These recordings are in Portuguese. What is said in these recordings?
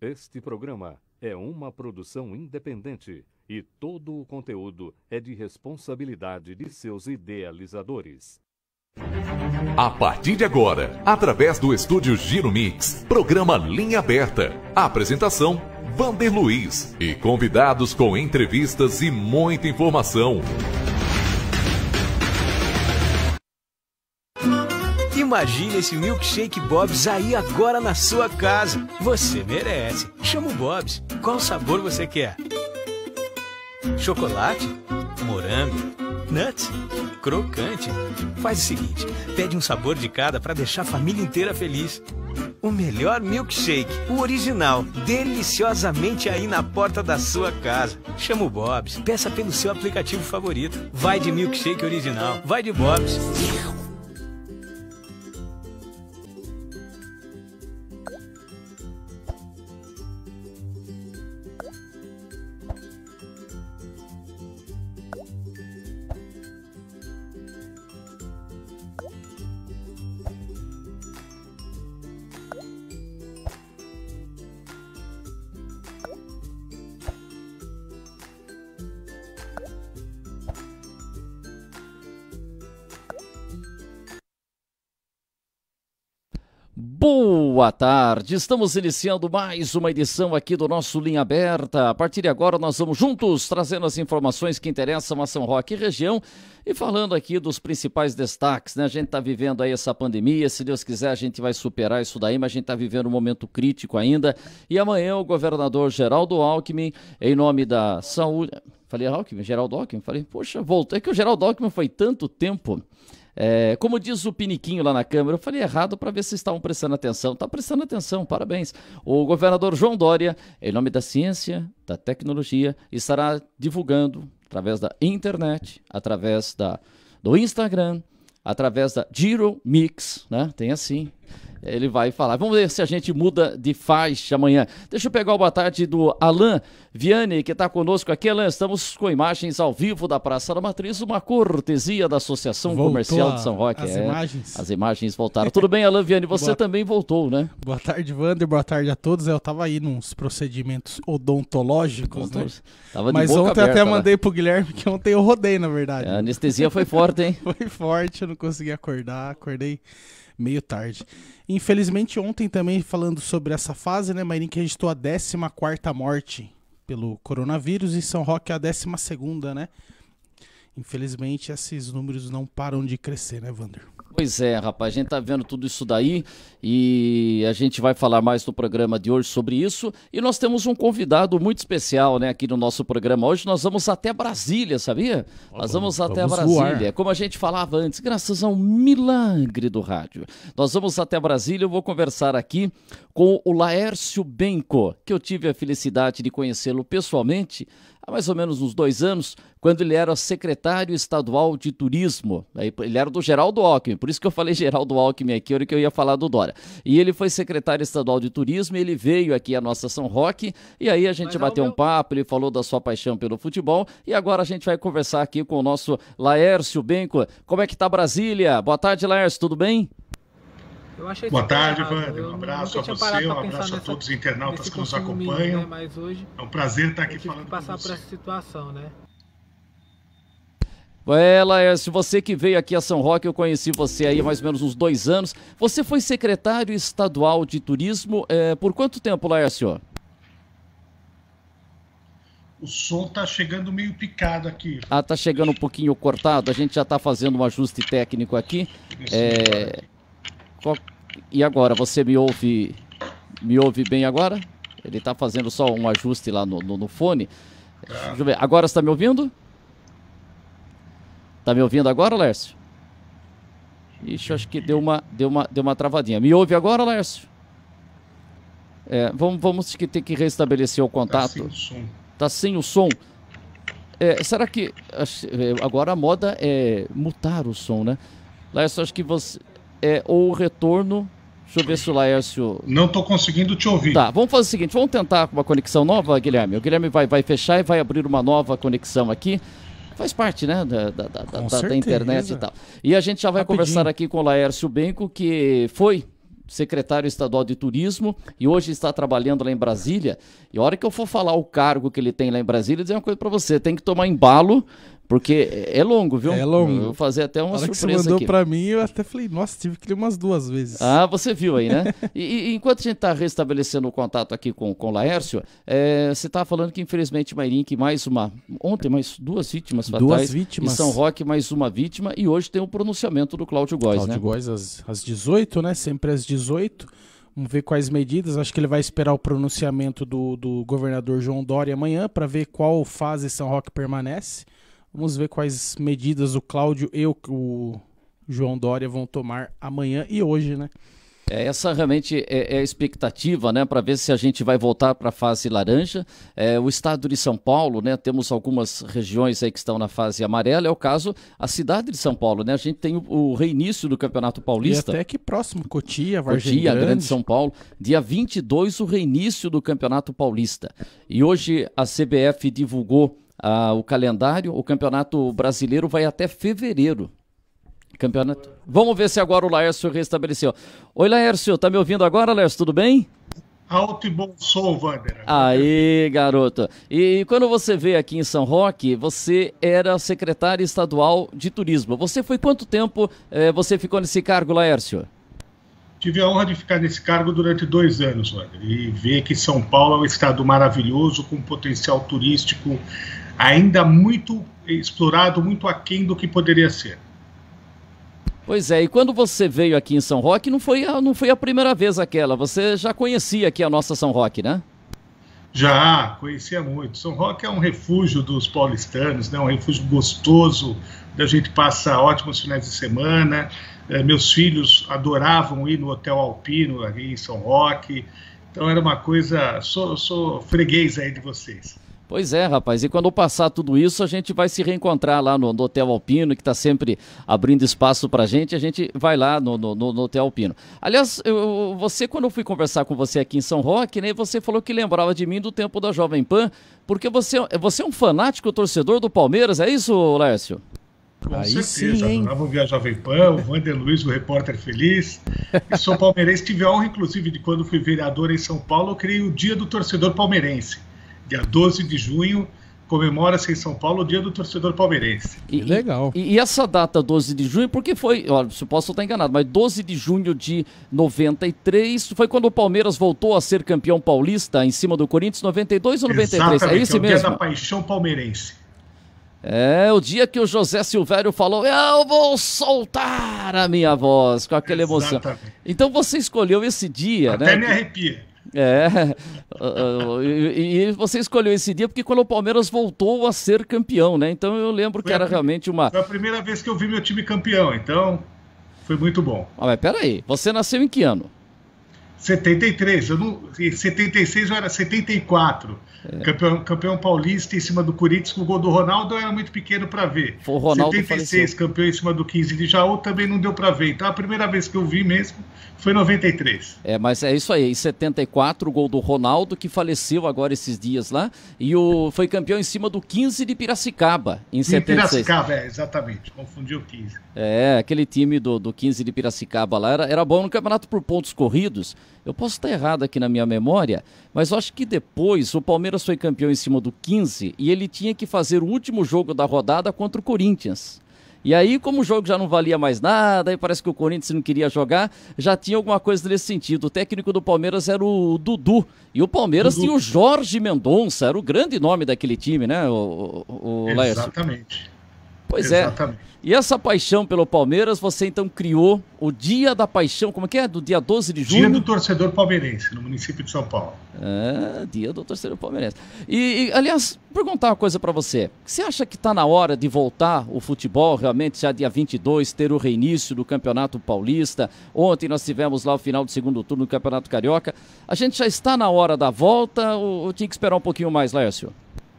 Este programa é uma produção independente e todo o conteúdo é de responsabilidade de seus idealizadores. A partir de agora, através do estúdio Giro Mix, programa Linha Aberta. Apresentação: Vander Luiz e convidados com entrevistas e muita informação. Imagine esse milkshake Bob's aí agora na sua casa. Você merece. Chama o Bob's. Qual sabor você quer? Chocolate? Morango? Nuts? Crocante? Faz o seguinte, pede um sabor de cada para deixar a família inteira feliz. O melhor milkshake, o original, deliciosamente aí na porta da sua casa. Chama o Bob's, peça pelo seu aplicativo favorito. Vai de milkshake original, vai de Bob's. Boa tarde, estamos iniciando mais uma edição aqui do nosso Linha Aberta. A partir de agora nós vamos juntos trazendo as informações que interessam a São Roque e região e falando aqui dos principais destaques, né? A gente está vivendo aí essa pandemia, se Deus quiser a gente vai superar isso daí, mas a gente está vivendo um momento crítico ainda. E amanhã o governador Geraldo Alckmin, em nome da saúde... Falei Alckmin, Geraldo Alckmin? Falei, poxa, voltou. É que o Geraldo Alckmin foi tanto tempo... É, como diz o Piniquinho lá na Câmara, eu falei errado para ver se estavam prestando atenção. Está prestando atenção, parabéns. O governador João Dória, em nome da ciência, da tecnologia, estará divulgando através da internet, através da, do Instagram, através da Giro Mix, né? Tem assim ele vai falar. Vamos ver se a gente muda de faixa amanhã. Deixa eu pegar o boa tarde do Alain Vianney, que está conosco aqui. Alain, estamos com imagens ao vivo da Praça da Matriz, uma cortesia da Associação voltou Comercial de São Roque. As é, imagens. As imagens voltaram. Tudo bem, Alain Vianney? Você boa... também voltou, né? Boa tarde, Wander. Boa tarde a todos. Eu estava aí nos procedimentos odontológicos, né? Tava Mas ontem até lá. mandei pro Guilherme que ontem eu rodei, na verdade. A anestesia foi forte, hein? foi forte, eu não consegui acordar. Acordei meio tarde. Infelizmente, ontem também falando sobre essa fase, né, Mairim, que registrou a 14 morte pelo coronavírus e São Roque a 12, né? Infelizmente, esses números não param de crescer, né, Wander? Pois é, rapaz, a gente tá vendo tudo isso daí e a gente vai falar mais no programa de hoje sobre isso. E nós temos um convidado muito especial, né, aqui no nosso programa. Hoje nós vamos até Brasília, sabia? nós vamos, vamos até vamos Brasília. Voar. Como a gente falava antes, graças a um milagre do rádio. Nós vamos até Brasília, eu vou conversar aqui com o Laércio Benco, que eu tive a felicidade de conhecê-lo pessoalmente há mais ou menos uns dois anos, quando ele era secretário estadual de turismo. Ele era do Geraldo Alckmin, por isso que eu falei Geraldo Alckmin aqui, hora que eu ia falar do Dória. E ele foi secretário estadual de turismo, ele veio aqui à nossa São Roque, e aí a gente Mas é bateu meu... um papo, ele falou da sua paixão pelo futebol, e agora a gente vai conversar aqui com o nosso Laércio Benco. Como é que tá Brasília? Boa tarde, Laércio, tudo bem? Boa tarde, Wander. Um abraço a você, um abraço a todos os internautas que nos acompanham. Né? Hoje, é um prazer estar aqui falando passar com você. por essa situação, né? Ela, se você que veio aqui a São Roque, eu conheci você aí há mais ou menos uns dois anos. Você foi secretário estadual de turismo é, por quanto tempo, Laércio? O som tá chegando meio picado aqui. Ah, tá chegando um pouquinho cortado. A gente já tá fazendo um ajuste técnico aqui. É... E agora, você me ouve, me ouve bem agora? Ele está fazendo só um ajuste lá no, no, no fone. Deixa eu ver. Agora está me ouvindo? Está me ouvindo agora, Lércio? Ixi, acho que deu uma, deu uma, deu uma travadinha. Me ouve agora, Lércio? É, vamos, vamos ter que restabelecer o contato. Está sem o som. Tá sem o som. É, será que é, agora a moda é mutar o som, né? Lércio, acho que você é, ou o retorno. Deixa eu ver se o Laércio. Não estou conseguindo te ouvir. Tá, vamos fazer o seguinte: vamos tentar uma conexão nova, Guilherme. O Guilherme vai, vai fechar e vai abrir uma nova conexão aqui. Faz parte, né, da, da, da, da internet e tal. E a gente já vai Rapidinho. conversar aqui com o Laércio Benco, que foi secretário estadual de turismo e hoje está trabalhando lá em Brasília. E a hora que eu for falar o cargo que ele tem lá em Brasília, dizer uma coisa para você, tem que tomar embalo porque é longo, viu? É longo. Eu vou fazer até uma surpresa que você mandou aqui. pra mim, eu até falei, nossa, tive que ler umas duas vezes. Ah, você viu aí, né? e, e, enquanto a gente tá restabelecendo o contato aqui com, com o Laércio, é, você tá falando que infelizmente Mairink mais uma... Ontem mais duas vítimas fatais. Duas vítimas. Em São Roque mais uma vítima e hoje tem o pronunciamento do Cláudio Góes, Cláudio né? Góes às, às 18, né? Sempre às 18. Vamos ver quais medidas. Acho que ele vai esperar o pronunciamento do, do governador João Dória amanhã para ver qual fase São Roque permanece. Vamos ver quais medidas o Cláudio e o, o João Dória vão tomar amanhã e hoje, né? É, essa realmente é, é a expectativa, né, para ver se a gente vai voltar para a fase laranja. É, o estado de São Paulo, né, temos algumas regiões aí que estão na fase amarela. É o caso a cidade de São Paulo, né? A gente tem o, o reinício do Campeonato Paulista. E até aqui próximo, Cotia, Vargem Cotia, Grande. Grande São Paulo. Dia 22, o reinício do Campeonato Paulista. E hoje a CBF divulgou ah, o calendário. O Campeonato Brasileiro vai até fevereiro. Campeonato. Vamos ver se agora o Laércio restabeleceu. Oi, Laércio, tá me ouvindo agora, Laércio? Tudo bem? Alto e bom som, Wander. Aí, garoto. E quando você veio aqui em São Roque, você era secretário estadual de turismo. Você foi quanto tempo eh, você ficou nesse cargo, Laércio? Tive a honra de ficar nesse cargo durante dois anos, Wander, e ver que São Paulo é um estado maravilhoso, com potencial turístico ainda muito explorado, muito aquém do que poderia ser. Pois é, e quando você veio aqui em São Roque, não foi, a, não foi a primeira vez aquela, você já conhecia aqui a nossa São Roque, né? Já, conhecia muito. São Roque é um refúgio dos paulistanos, né? um refúgio gostoso, a gente passa ótimos finais de semana. É, meus filhos adoravam ir no Hotel Alpino, ali em São Roque. Então era uma coisa. Sou, sou freguês aí de vocês. Pois é, rapaz. E quando passar tudo isso, a gente vai se reencontrar lá no, no Hotel Alpino, que está sempre abrindo espaço para a gente. A gente vai lá no, no, no Hotel Alpino. Aliás, eu, você, quando eu fui conversar com você aqui em São Roque, né, você falou que lembrava de mim do tempo da Jovem Pan, porque você, você é um fanático torcedor do Palmeiras, é isso, Lércio? Com Aí certeza, sim, hein? adorava ouvir a Jovem Pan, o Wander Luiz, o repórter feliz. E sou palmeirense, tive a honra, inclusive, de quando fui vereador em São Paulo, eu criei o Dia do Torcedor Palmeirense dia 12 de junho, comemora-se em São Paulo o dia do torcedor palmeirense. E, legal. E, e, essa data 12 de junho, porque foi, olha, se posso estar enganado, mas 12 de junho de 93 foi quando o Palmeiras voltou a ser campeão paulista em cima do Corinthians, 92 ou 93? Exatamente, é esse é o mesmo? dia da paixão palmeirense. É, o dia que o José Silvério falou, eu vou soltar a minha voz, com aquela emoção. Então você escolheu esse dia, Até né? Até me arrepia. É, uh, e, e, você escolheu esse dia porque quando o Palmeiras voltou a ser campeão, né? Então eu lembro foi que era a, realmente uma. Foi a primeira vez que eu vi meu time campeão, então foi muito bom. Ah, mas peraí, você nasceu em que ano? 73, eu não, 76 eu era 74. É. Campeão, campeão paulista em cima do Corinthians com o gol do Ronaldo eu era muito pequeno para ver. Foi o Ronaldo 76, faleceu. campeão em cima do 15 de Jaú, também não deu para ver. Então a primeira vez que eu vi mesmo foi 93. É, mas é isso aí. Em 74, o gol do Ronaldo, que faleceu agora esses dias lá. E o, foi campeão em cima do 15 de Piracicaba, em 76. Piracicaba, é, exatamente. Confundiu o 15. É, aquele time do, do 15 de Piracicaba lá era, era bom no campeonato por pontos corridos. Eu posso estar errado aqui na minha memória, mas eu acho que depois o Palmeiras foi campeão em cima do 15 e ele tinha que fazer o último jogo da rodada contra o Corinthians. E aí, como o jogo já não valia mais nada, aí parece que o Corinthians não queria jogar, já tinha alguma coisa nesse sentido. O técnico do Palmeiras era o Dudu. E o Palmeiras Dudu. tinha o Jorge Mendonça, era o grande nome daquele time, né, o, o, o Exatamente. Pois Exatamente. é. E essa paixão pelo Palmeiras, você então criou o Dia da Paixão, como é que é? Do dia 12 de junho? Dia do Torcedor Palmeirense, no município de São Paulo. É, Dia do Torcedor Palmeirense. E, e aliás, perguntar uma coisa para você. Você acha que está na hora de voltar o futebol, realmente, já dia 22, ter o reinício do Campeonato Paulista? Ontem nós tivemos lá o final do segundo turno do Campeonato Carioca. A gente já está na hora da volta ou, ou tinha que esperar um pouquinho mais, Lércio?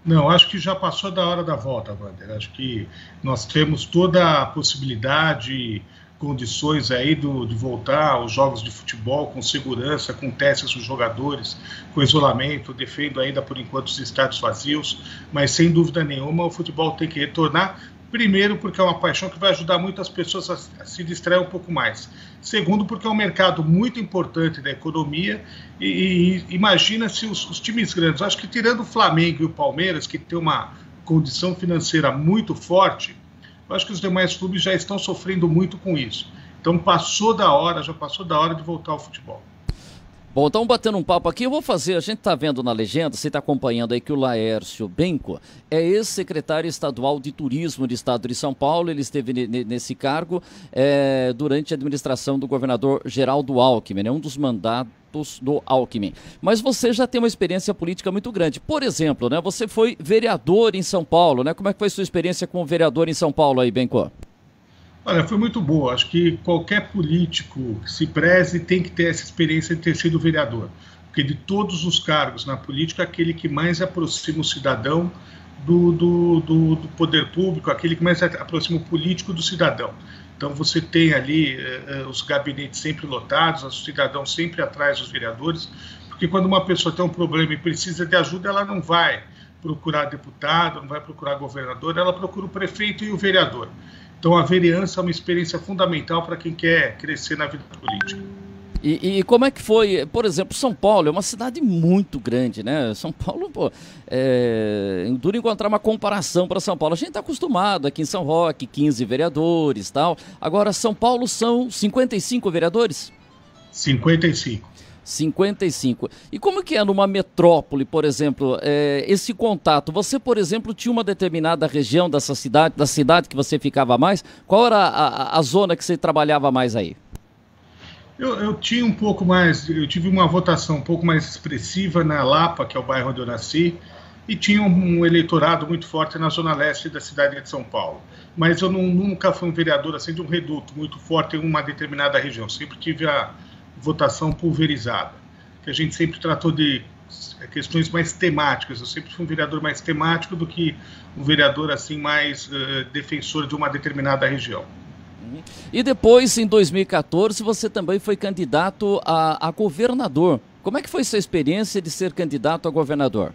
Não, acho que já passou da hora da volta, Wander. Acho que nós temos toda a possibilidade, condições aí do, de voltar aos jogos de futebol com segurança, com testes dos jogadores, com isolamento. Defendo ainda por enquanto os estádios vazios, mas sem dúvida nenhuma o futebol tem que retornar Primeiro, porque é uma paixão que vai ajudar muitas pessoas a, se distrair um pouco mais. Segundo, porque é um mercado muito importante da economia e, e imagina se os, os, times grandes, acho que tirando o Flamengo e o Palmeiras, que tem uma condição financeira muito forte, eu acho que os demais clubes já estão sofrendo muito com isso. Então passou da hora, já passou da hora de voltar ao futebol. Bom, então batendo um papo aqui, eu vou fazer, a gente está vendo na legenda, você está acompanhando aí que o Laércio Benco é ex-secretário estadual de turismo do estado de São Paulo, ele esteve nesse cargo é, durante a administração do governador Geraldo Alckmin, né, um dos mandatos do Alckmin. Mas você já tem uma experiência política muito grande. Por exemplo, né, você foi vereador em São Paulo, né? Como é que foi sua experiência como vereador em São Paulo aí, Benco? Olha, foi muito boa. Acho que qualquer político que se preze tem que ter essa experiência de ter sido vereador. Porque de todos os cargos na política, aquele que mais aproxima o cidadão do, do, do, do poder público, aquele que mais aproxima o político do cidadão. Então você tem ali eh, eh, os gabinetes sempre lotados, os cidadãos sempre atrás dos vereadores, porque quando uma pessoa tem um problema e precisa de ajuda, ela não vai procurar deputado, não vai procurar governador, ela procura o prefeito e o vereador. Então, a vereança é uma experiência fundamental para quem quer crescer na vida política. E, e, como é que foi, por exemplo, São Paulo é uma cidade muito grande, né? São Paulo, pô, é, é duro encontrar uma comparação para São Paulo. A gente está acostumado aqui em São Roque, 15 vereadores tal. Agora, São Paulo são 55 vereadores? 55. 55. E como que é numa metrópole, por exemplo, é, esse contato? Você, por exemplo, tinha uma determinada região dessa cidade, da cidade que você ficava mais? Qual era a, a, zona que você trabalhava mais aí? Eu, eu, tinha um pouco mais, eu tive uma votação um pouco mais expressiva na Lapa, que é o bairro onde eu nasci, e tinha um, um eleitorado muito forte na zona leste da cidade de São Paulo. Mas eu não, nunca fui um vereador assim de um reduto muito forte em uma determinada região. Sempre tive a, votação pulverizada, que a gente sempre tratou de questões mais temáticas. Eu sempre fui um vereador mais temático do que um vereador assim mais uh, defensor de uma determinada região. Uhum. E depois, em 2014, você também foi candidato a, a governador. Como é que foi sua experiência de ser candidato a governador?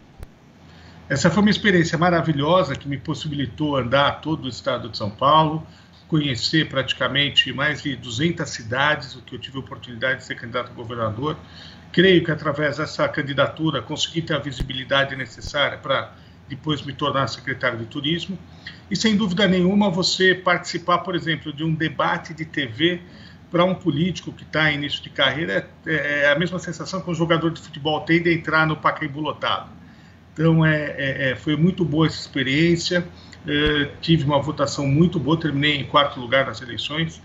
Essa foi uma experiência maravilhosa que me possibilitou andar todo o estado de São Paulo, conhecer praticamente mais de 200 cidades, o que eu tive a oportunidade de ser candidato a governador. Creio que através dessa candidatura consegui ter a visibilidade necessária para depois me tornar secretário de turismo. E sem dúvida nenhuma, você participar, por exemplo, de um debate de TV para um político que está em início de carreira é, é, a mesma sensação que um jogador de futebol tem de entrar no Pacaembu lotado. Então, é, é, é foi muito boa essa experiência. Eh, tive uma votação muito boa, terminei em quarto lugar nas eleições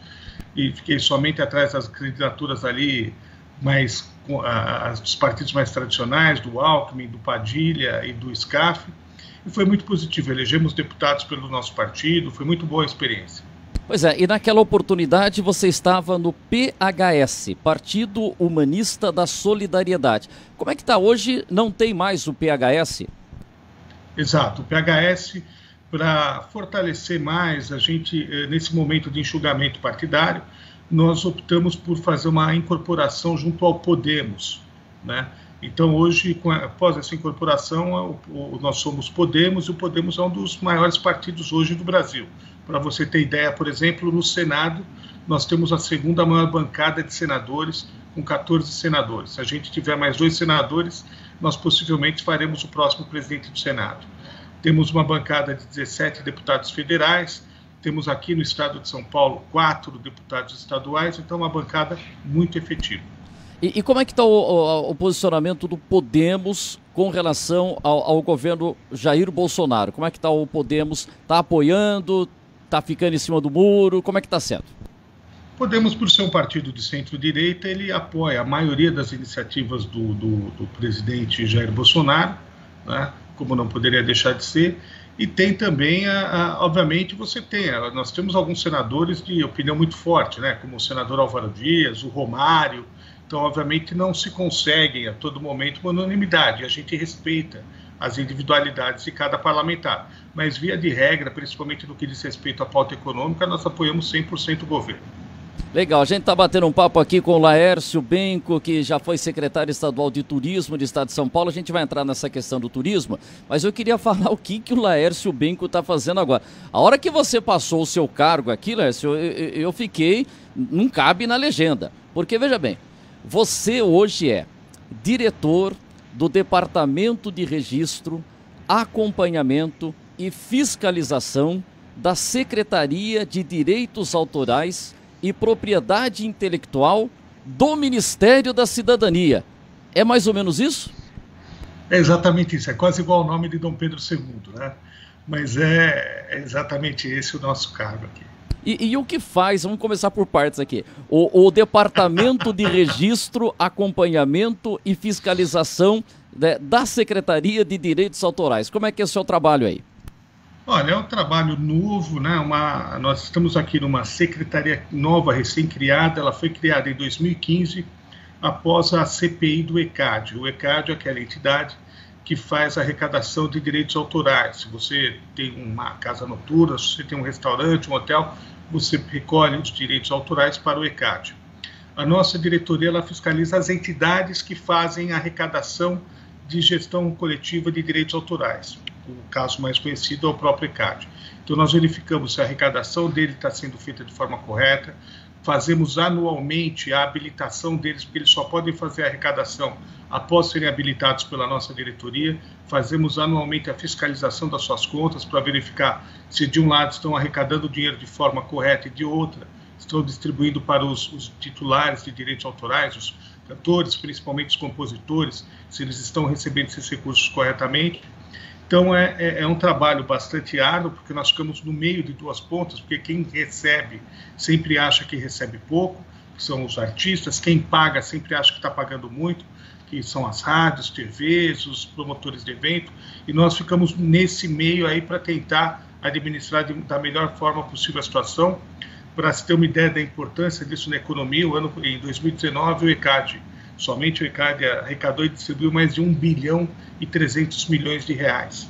e fiquei somente atrás das candidaturas ali mais as dos partidos mais tradicionais, do Alckmin, do Padilha e do SCAF. E foi muito positivo. Elegemos deputados pelo nosso partido, foi muito boa a experiência. Pois é, e naquela oportunidade você estava no PHS, Partido Humanista da Solidariedade. Como é que está hoje? Não tem mais o PHS? Exato, o PHS para fortalecer mais a gente eh, nesse momento de enxugamento partidário, nós optamos por fazer uma incorporação junto ao Podemos, né? Então hoje, após essa incorporação, nós somos Podemos e o Podemos é um dos maiores partidos hoje do Brasil. Para você ter ideia, por exemplo, no Senado nós temos a segunda maior bancada de senadores, com 14 senadores. Se a gente tiver mais dois senadores, nós possivelmente faremos o próximo presidente do Senado. Temos uma bancada de 17 deputados federais, temos aqui no estado de São Paulo quatro deputados estaduais, então uma bancada muito efetiva. E, e como é que está o, o, o, posicionamento do Podemos com relação ao, ao, governo Jair Bolsonaro? Como é que está o Podemos? Está apoiando? Está ficando em cima do muro? Como é que está sendo? Podemos, por ser um partido de centro-direita, ele apoia a maioria das iniciativas do, do, do presidente Jair Bolsonaro, né? Como não poderia deixar de ser. E tem também, a, a, obviamente, você tem, a, nós temos alguns senadores de opinião muito forte, né, como o senador Álvaro Dias, o Romário. Então, obviamente, não se conseguem a todo momento uma unanimidade. A gente respeita as individualidades de cada parlamentar. Mas, via de regra, principalmente no que diz respeito à pauta econômica, nós apoiamos 100% o governo. Legal, a gente está batendo um papo aqui com o Laércio Benco, que já foi secretário estadual de turismo do estado de São Paulo. A gente vai entrar nessa questão do turismo, mas eu queria falar o que, que o Laércio Benco está fazendo agora. A hora que você passou o seu cargo aqui, Laércio, eu, eu fiquei. Não cabe na legenda. Porque, veja bem, você hoje é diretor do Departamento de Registro, Acompanhamento e Fiscalização da Secretaria de Direitos Autorais e Propriedade Intelectual do Ministério da Cidadania. É mais ou menos isso? É exatamente isso. É quase igual ao nome de Dom Pedro II, né? Mas é, é exatamente esse o nosso cargo aqui. E, e, o que faz, vamos começar por partes aqui, o, o Departamento de Registro, Acompanhamento e Fiscalização né, da Secretaria de Direitos Autorais. Como é que é o seu trabalho aí? Olha, é um trabalho novo, né? Uma, nós estamos aqui numa secretaria nova, recém-criada. Ela foi criada em 2015, após a CPI do ECAD. O ECAD é aquela entidade que faz a arrecadação de direitos autorais. Se você tem uma casa noturna, se você tem um restaurante, um hotel, você recolhe os direitos autorais para o ECAD. A nossa diretoria ela fiscaliza as entidades que fazem a arrecadação de gestão coletiva de direitos autorais o caso mais conhecido é o próprio ECAD. Então, nós verificamos se a arrecadação dele está sendo feita de forma correta, fazemos anualmente a habilitação deles, porque eles só podem fazer a arrecadação após serem habilitados pela nossa diretoria. Fazemos anualmente a fiscalização das suas contas para verificar se, de um lado, estão arrecadando o dinheiro de forma correta e, de outra, estão distribuindo para os, os titulares de direitos autorais, os cantores, principalmente os compositores, se eles estão recebendo esses recursos corretamente. Então é, é, é, um trabalho bastante árduo, porque nós ficamos no meio de duas pontas, porque quem recebe sempre acha que recebe pouco, que são os artistas, quem paga sempre acha que está pagando muito, que são as rádios, TVs, os promotores de evento, e nós ficamos nesse meio aí para tentar administrar de, da melhor forma possível a situação. Para se ter uma ideia da importância disso na economia, ano, em 2019 o ECAD Somente o ECAD arrecadou e distribuiu mais de 1 bilhão e 300 milhões de reais.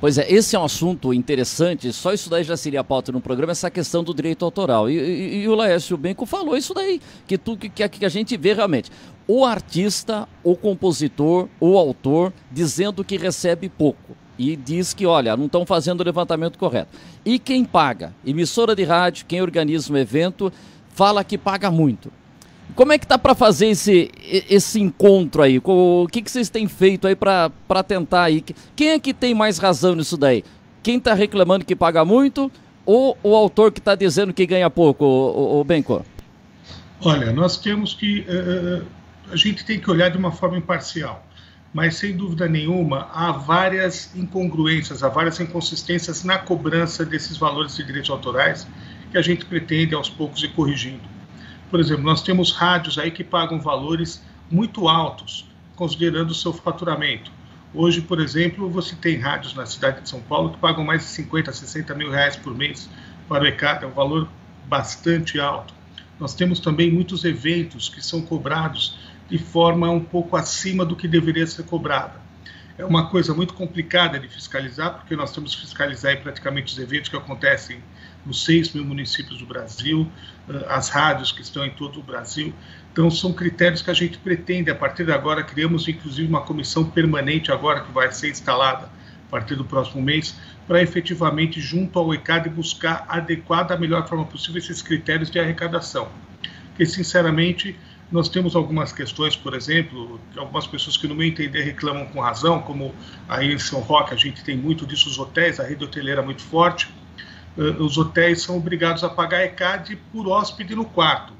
Pois é, esse é um assunto interessante, só isso daí já seria pauta no programa, essa questão do direito autoral. E, e, e o Laércio Benco falou isso daí, que, tu, que, que a gente vê realmente. O artista, o compositor, o autor, dizendo que recebe pouco. E diz que, olha, não estão fazendo o levantamento correto. E quem paga? Emissora de rádio, quem organiza um evento, fala que paga muito. Como é que tá para fazer esse, esse encontro aí? O que, que vocês têm feito aí para tentar aí? Quem é que tem mais razão nisso daí? Quem está reclamando que paga muito ou o autor que está dizendo que ganha pouco, o, o Benco? Olha, nós temos que. Uh, a gente tem que olhar de uma forma imparcial. Mas, sem dúvida nenhuma, há várias incongruências, há várias inconsistências na cobrança desses valores de direitos autorais que a gente pretende, aos poucos, ir corrigindo. Por exemplo, nós temos rádios aí que pagam valores muito altos, considerando o seu faturamento. Hoje, por exemplo, você tem rádios na cidade de São Paulo que pagam mais de 50, 60 mil reais por mês para o ECAD, é um valor bastante alto. Nós temos também muitos eventos que são cobrados de forma um pouco acima do que deveria ser cobrada. É uma coisa muito complicada de fiscalizar, porque nós temos que fiscalizar praticamente os eventos que acontecem nos 6 mil municípios do Brasil, eh, as rádios que estão em todo o Brasil. Então, são critérios que a gente pretende, a partir de agora, criamos inclusive uma comissão permanente agora que vai ser instalada a partir do próximo mês, para efetivamente, junto ao ECAD, buscar adequar da melhor forma possível esses critérios de arrecadação. Porque, sinceramente, nós temos algumas questões, por exemplo, algumas pessoas que, no meu entender, reclamam com razão, como aí em São Roque a gente tem muito disso, os hotéis, a rede hoteleira é muito forte, os hotéis são obrigados a pagar ECAD por hóspede no quarto.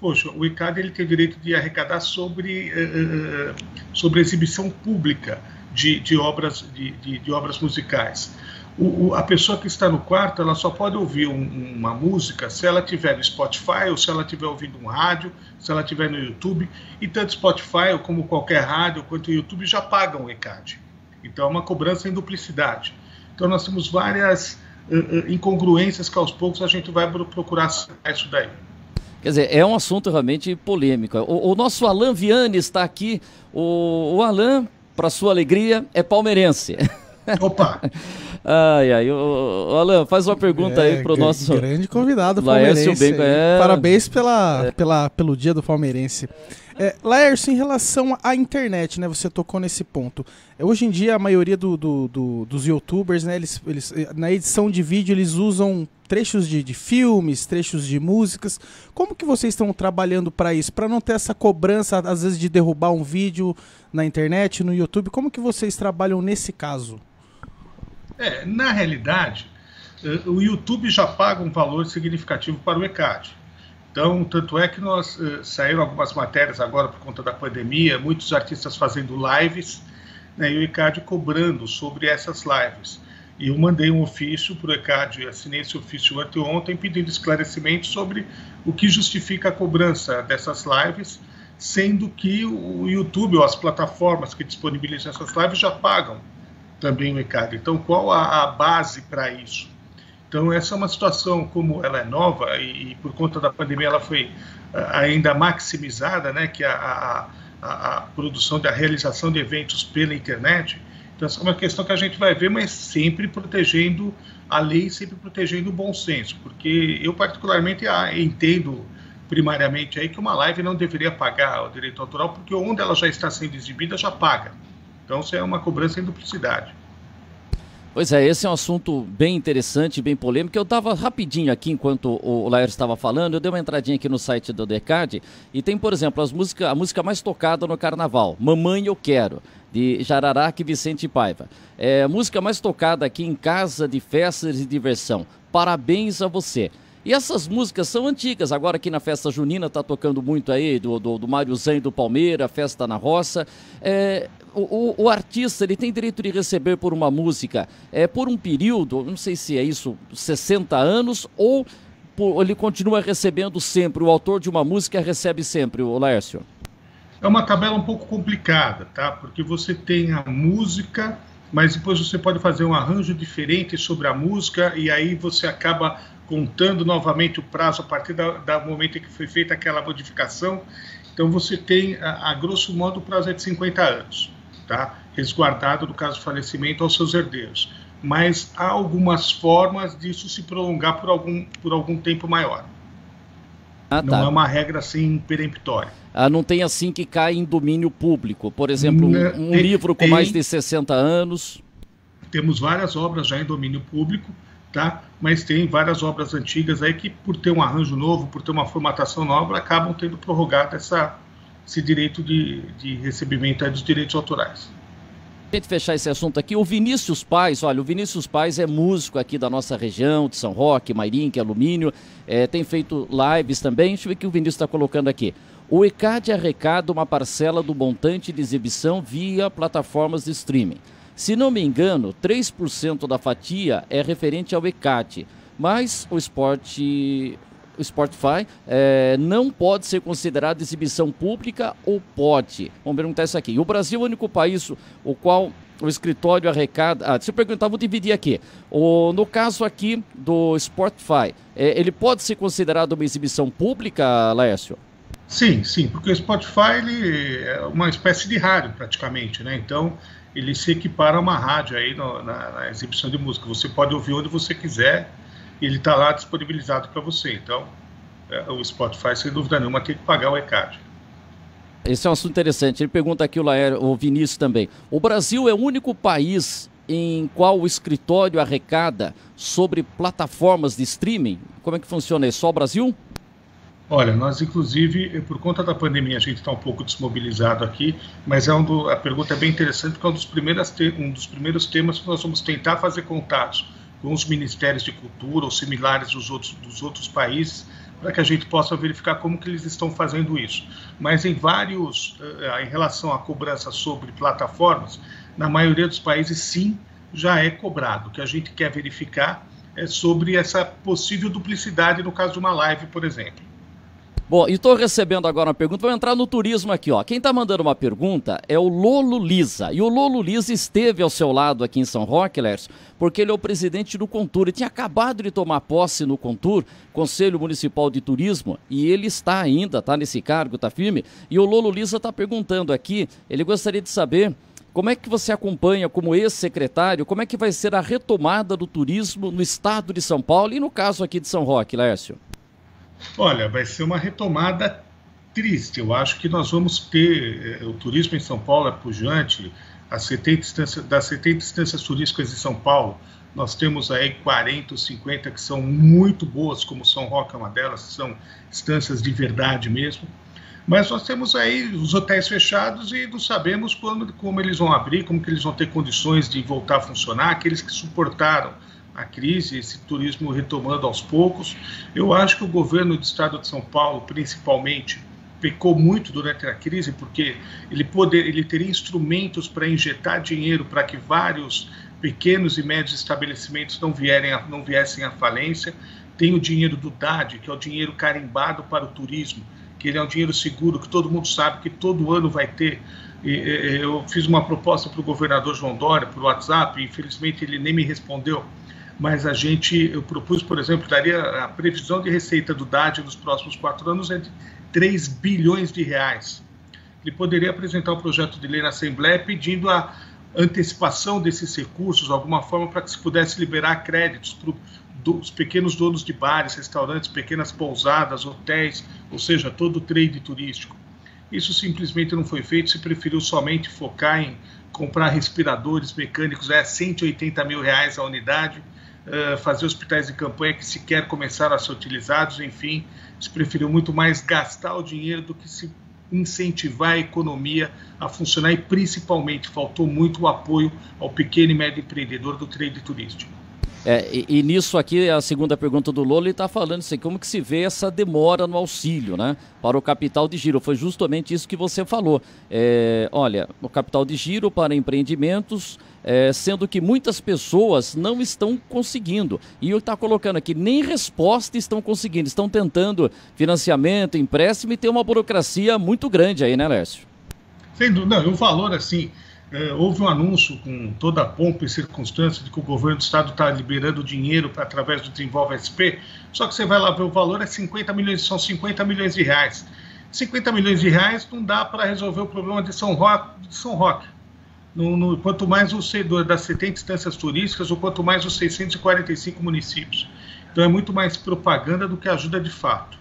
Poxa, o ECAD ele tem direito de arrecadar sobre, uh, sobre exibição pública de, de obras, de, de, de obras musicais. O, o, a pessoa que está no quarto ela só pode ouvir um, uma música se ela tiver no Spotify ou se ela tiver ouvindo um rádio, se ela tiver no YouTube. E tanto Spotify como qualquer rádio quanto o YouTube já pagam o ECAD. Então é uma cobrança em duplicidade. Então nós temos várias incongruências que aos poucos a gente vai procurar isso daí. Quer dizer, é um assunto realmente polêmico. O, o nosso Alan Viane está aqui. O, o Alan, para sua alegria, é palmeirense. Opa! Ai, ai, ô, Alan, faz uma pergunta é, aí pro nosso. Grande convidado palmeirense. Bem, é... Parabéns pela, é. pela, pelo dia do palmeirense. É, Laércio, em relação à internet, né? Você tocou nesse ponto. Hoje em dia, a maioria do, do, do, dos youtubers, né? Eles, eles, na edição de vídeo, eles usam trechos de, de filmes, trechos de músicas. Como que vocês estão trabalhando para isso? Para não ter essa cobrança, às vezes, de derrubar um vídeo na internet, no YouTube. Como que vocês trabalham nesse caso? É, na realidade, eh, o YouTube já paga um valor significativo para o ECAD. Então, tanto é que nós uh, saíram algumas matérias agora por conta da pandemia, muitos artistas fazendo lives, né, e o ECAD cobrando sobre essas lives. E eu mandei um ofício para o ECAD, assinei esse ofício anteontem, pedindo esclarecimento sobre o que justifica a cobrança dessas lives, sendo que o YouTube ou as plataformas que disponibilizam essas lives já pagam também o ECAD. Então, qual a, a base para isso? Então, essa é uma situação, como ela é nova e, e por conta da pandemia ela foi uh, ainda maximizada, né, que a, a, a, a, produção da realização de eventos pela internet. Então, essa é uma questão que a gente vai ver, mas sempre protegendo a lei, sempre protegendo o bom senso, porque eu particularmente entendo primariamente aí que uma live não deveria pagar o direito autoral, porque onde ela já está sendo exibida já paga. Então, isso é uma cobrança em duplicidade. Pois é, esse é um assunto bem interessante, bem polêmico. Eu estava rapidinho aqui enquanto o Laércio estava falando, eu dei uma entradinha aqui no site do Decad e tem, por exemplo, as música, a música mais tocada no carnaval, Mamãe Eu Quero, de Jararaca e Vicente Paiva. É a música mais tocada aqui em casa de festas e diversão. Parabéns a você. E essas músicas são antigas. Agora aqui na festa junina está tocando muito aí do, do, do Mário Zen do Palmeira, Festa na Roça. É, o, o, artista ele tem direito de receber por uma música é, por um período, não sei se é isso, 60 anos, ou por, ele continua recebendo sempre, o autor de uma música recebe sempre, o Lércio? É uma tabela um pouco complicada, tá? Porque você tem a música, mas depois você pode fazer um arranjo diferente sobre a música e aí você acaba contando novamente o prazo a partir do momento em que foi feita aquela modificação. Então você tem, a, a grosso modo, o prazo é de 50 anos, tá? resguardado no caso de falecimento aos seus herdeiros. Mas há algumas formas disso se prolongar por algum, por algum tempo maior. Ah, tá. Não é uma regra assim peremptória. Ah, não tem assim que cai em domínio público. Por exemplo, um, um tem, livro com tem, mais de 60 anos. Temos várias obras já em domínio público tá? Mas tem várias obras antigas aí que, por ter um arranjo novo, por ter uma formatação nova, acabam tendo prorrogado essa, esse direito de, de recebimento dos direitos autorais. A gente fechar esse assunto aqui, o Vinícius Paz, olha, o Vinícius Paz é músico aqui da nossa região, de São Roque, Mairim, que é alumínio, é, tem feito lives também. Deixa eu ver o que o Vinícius está colocando aqui. O ECAD arrecada uma parcela do montante de exibição via plataformas de streaming. Se não me engano, 3% da fatia é referente ao ECAT, mas o esporte Spotify é, não pode ser considerado exibição pública ou pode? Vamos perguntar isso aqui. O Brasil é o único país o qual o escritório arrecada. Ah, deixa eu perguntar, vou dividir aqui. O, no caso aqui do Spotify, é, ele pode ser considerado uma exibição pública, Laércio? Sim, sim, porque o Spotify ele é uma espécie de rádio praticamente, né? Então ele se equipara a uma rádio aí no, na, na, exibição de música. Você pode ouvir onde você quiser ele está lá disponibilizado para você. Então, é, o Spotify, sem dúvida nenhuma, tem que pagar o ECAD. Esse é um assunto interessante. Ele pergunta aqui o, Laer, o Vinícius também. O Brasil é o único país em qual o escritório arrecada sobre plataformas de streaming? Como é que funciona isso? Só o Brasil? Olha, nós inclusive, por conta da pandemia, a gente está um pouco desmobilizado aqui, mas é um do, a pergunta é bem interessante porque é um dos, primeiros te, um dos primeiros temas que nós vamos tentar fazer contatos com os ministérios de cultura ou similares dos outros, dos outros países para que a gente possa verificar como que eles estão fazendo isso. Mas em vários, uh, em relação à cobrança sobre plataformas, na maioria dos países sim já é cobrado. O que a gente quer verificar é sobre essa possível duplicidade no caso de uma live, por exemplo. Bom, e estou recebendo agora uma pergunta, vou entrar no turismo aqui, ó. Quem está mandando uma pergunta é o Lolo Lisa. E o Lolo Lisa esteve ao seu lado aqui em São Roque, Lércio, porque ele é o presidente do Contur. Ele tinha acabado de tomar posse no Contur, Conselho Municipal de Turismo, e ele está ainda, está nesse cargo, está firme. E o Lolo Lisa está perguntando aqui, ele gostaria de saber Como é que você acompanha, como ex-secretário, como é que vai ser a retomada do turismo no estado de São Paulo e no caso aqui de São Roque, Lércio? Olha, vai ser uma retomada triste. Eu acho que nós vamos ter eh, o turismo em São Paulo é pujante. As 70 instâncias, das 70 instâncias turísticas de São Paulo, nós temos aí 40 ou 50 que são muito boas, como São Roque é uma delas, são instâncias de verdade mesmo. Mas nós temos aí os hotéis fechados e não sabemos quando, como eles vão abrir, como que eles vão ter condições de voltar a funcionar, aqueles que suportaram a crise, esse turismo retomando aos poucos. Eu acho que o governo do estado de São Paulo, principalmente, pecou muito durante a crise, porque ele, poder, ele teria instrumentos para injetar dinheiro para que vários pequenos e médios estabelecimentos não, vierem a, não viessem à falência. Tem o dinheiro do DAD, que é o dinheiro carimbado para o turismo, que ele é um dinheiro seguro, que todo mundo sabe que todo ano vai ter. Eu fiz uma proposta para o governador João Dória por WhatsApp, infelizmente ele nem me respondeu, mas a gente, eu propus, por exemplo, daria a previsão de receita do DAD nos próximos quatro anos é de 3 bilhões de reais. Ele poderia apresentar um projeto de lei na Assembleia pedindo a antecipação desses recursos, alguma forma, para que se pudesse liberar créditos para dos pequenos donos de bares, restaurantes, pequenas pousadas, hotéis, ou seja, todo o trade turístico. Isso simplesmente não foi feito, se preferiu somente focar em comprar respiradores mecânicos é 180 mil reais a unidade, uh, fazer hospitais de campanha que sequer começaram a ser utilizados, enfim, se preferiu muito mais gastar o dinheiro do que se incentivar a economia a funcionar e principalmente faltou muito o apoio ao pequeno e médio empreendedor do trade turístico. É, e, e, nisso aqui, a segunda pergunta do Lolo, está falando assim, como que se vê essa demora no auxílio, né? Para o capital de giro. Foi justamente isso que você falou. É, olha, o capital de giro para empreendimentos, é, sendo que muitas pessoas não estão conseguindo. E eu está colocando aqui, nem resposta estão conseguindo. Estão tentando financiamento, empréstimo e tem uma burocracia muito grande aí, né, Lércio? Sem dúvida. O valor, assim, é, houve um anúncio com toda a pompa e circunstância de que o governo do estado está liberando dinheiro pra, através do Desenvolve SP, só que você vai lá ver o valor, é 50 milhões, são 50 milhões de reais. 50 milhões de reais não dá para resolver o problema de São Roque. De São Roque. No, no, quanto mais o setor das 70 instâncias turísticas, ou quanto mais os 645 municípios. Então é muito mais propaganda do que ajuda de fato.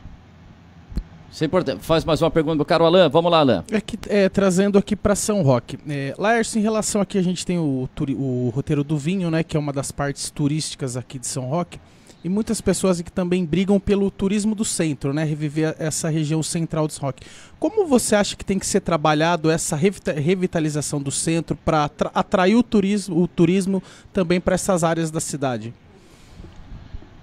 Isso é importante. Faz mais uma pergunta do caro Alain. Vamos lá, Alain. É que, é, trazendo aqui para São Roque. É, Laércio, em relação aqui, a gente tem o, o, roteiro do vinho, né? Que é uma das partes turísticas aqui de São Roque. E muitas pessoas aqui também brigam pelo turismo do centro, né? Reviver essa região central de São. Como você acha que tem que ser trabalhado essa revitalização do centro para atrair o turismo, o turismo também para essas áreas da cidade?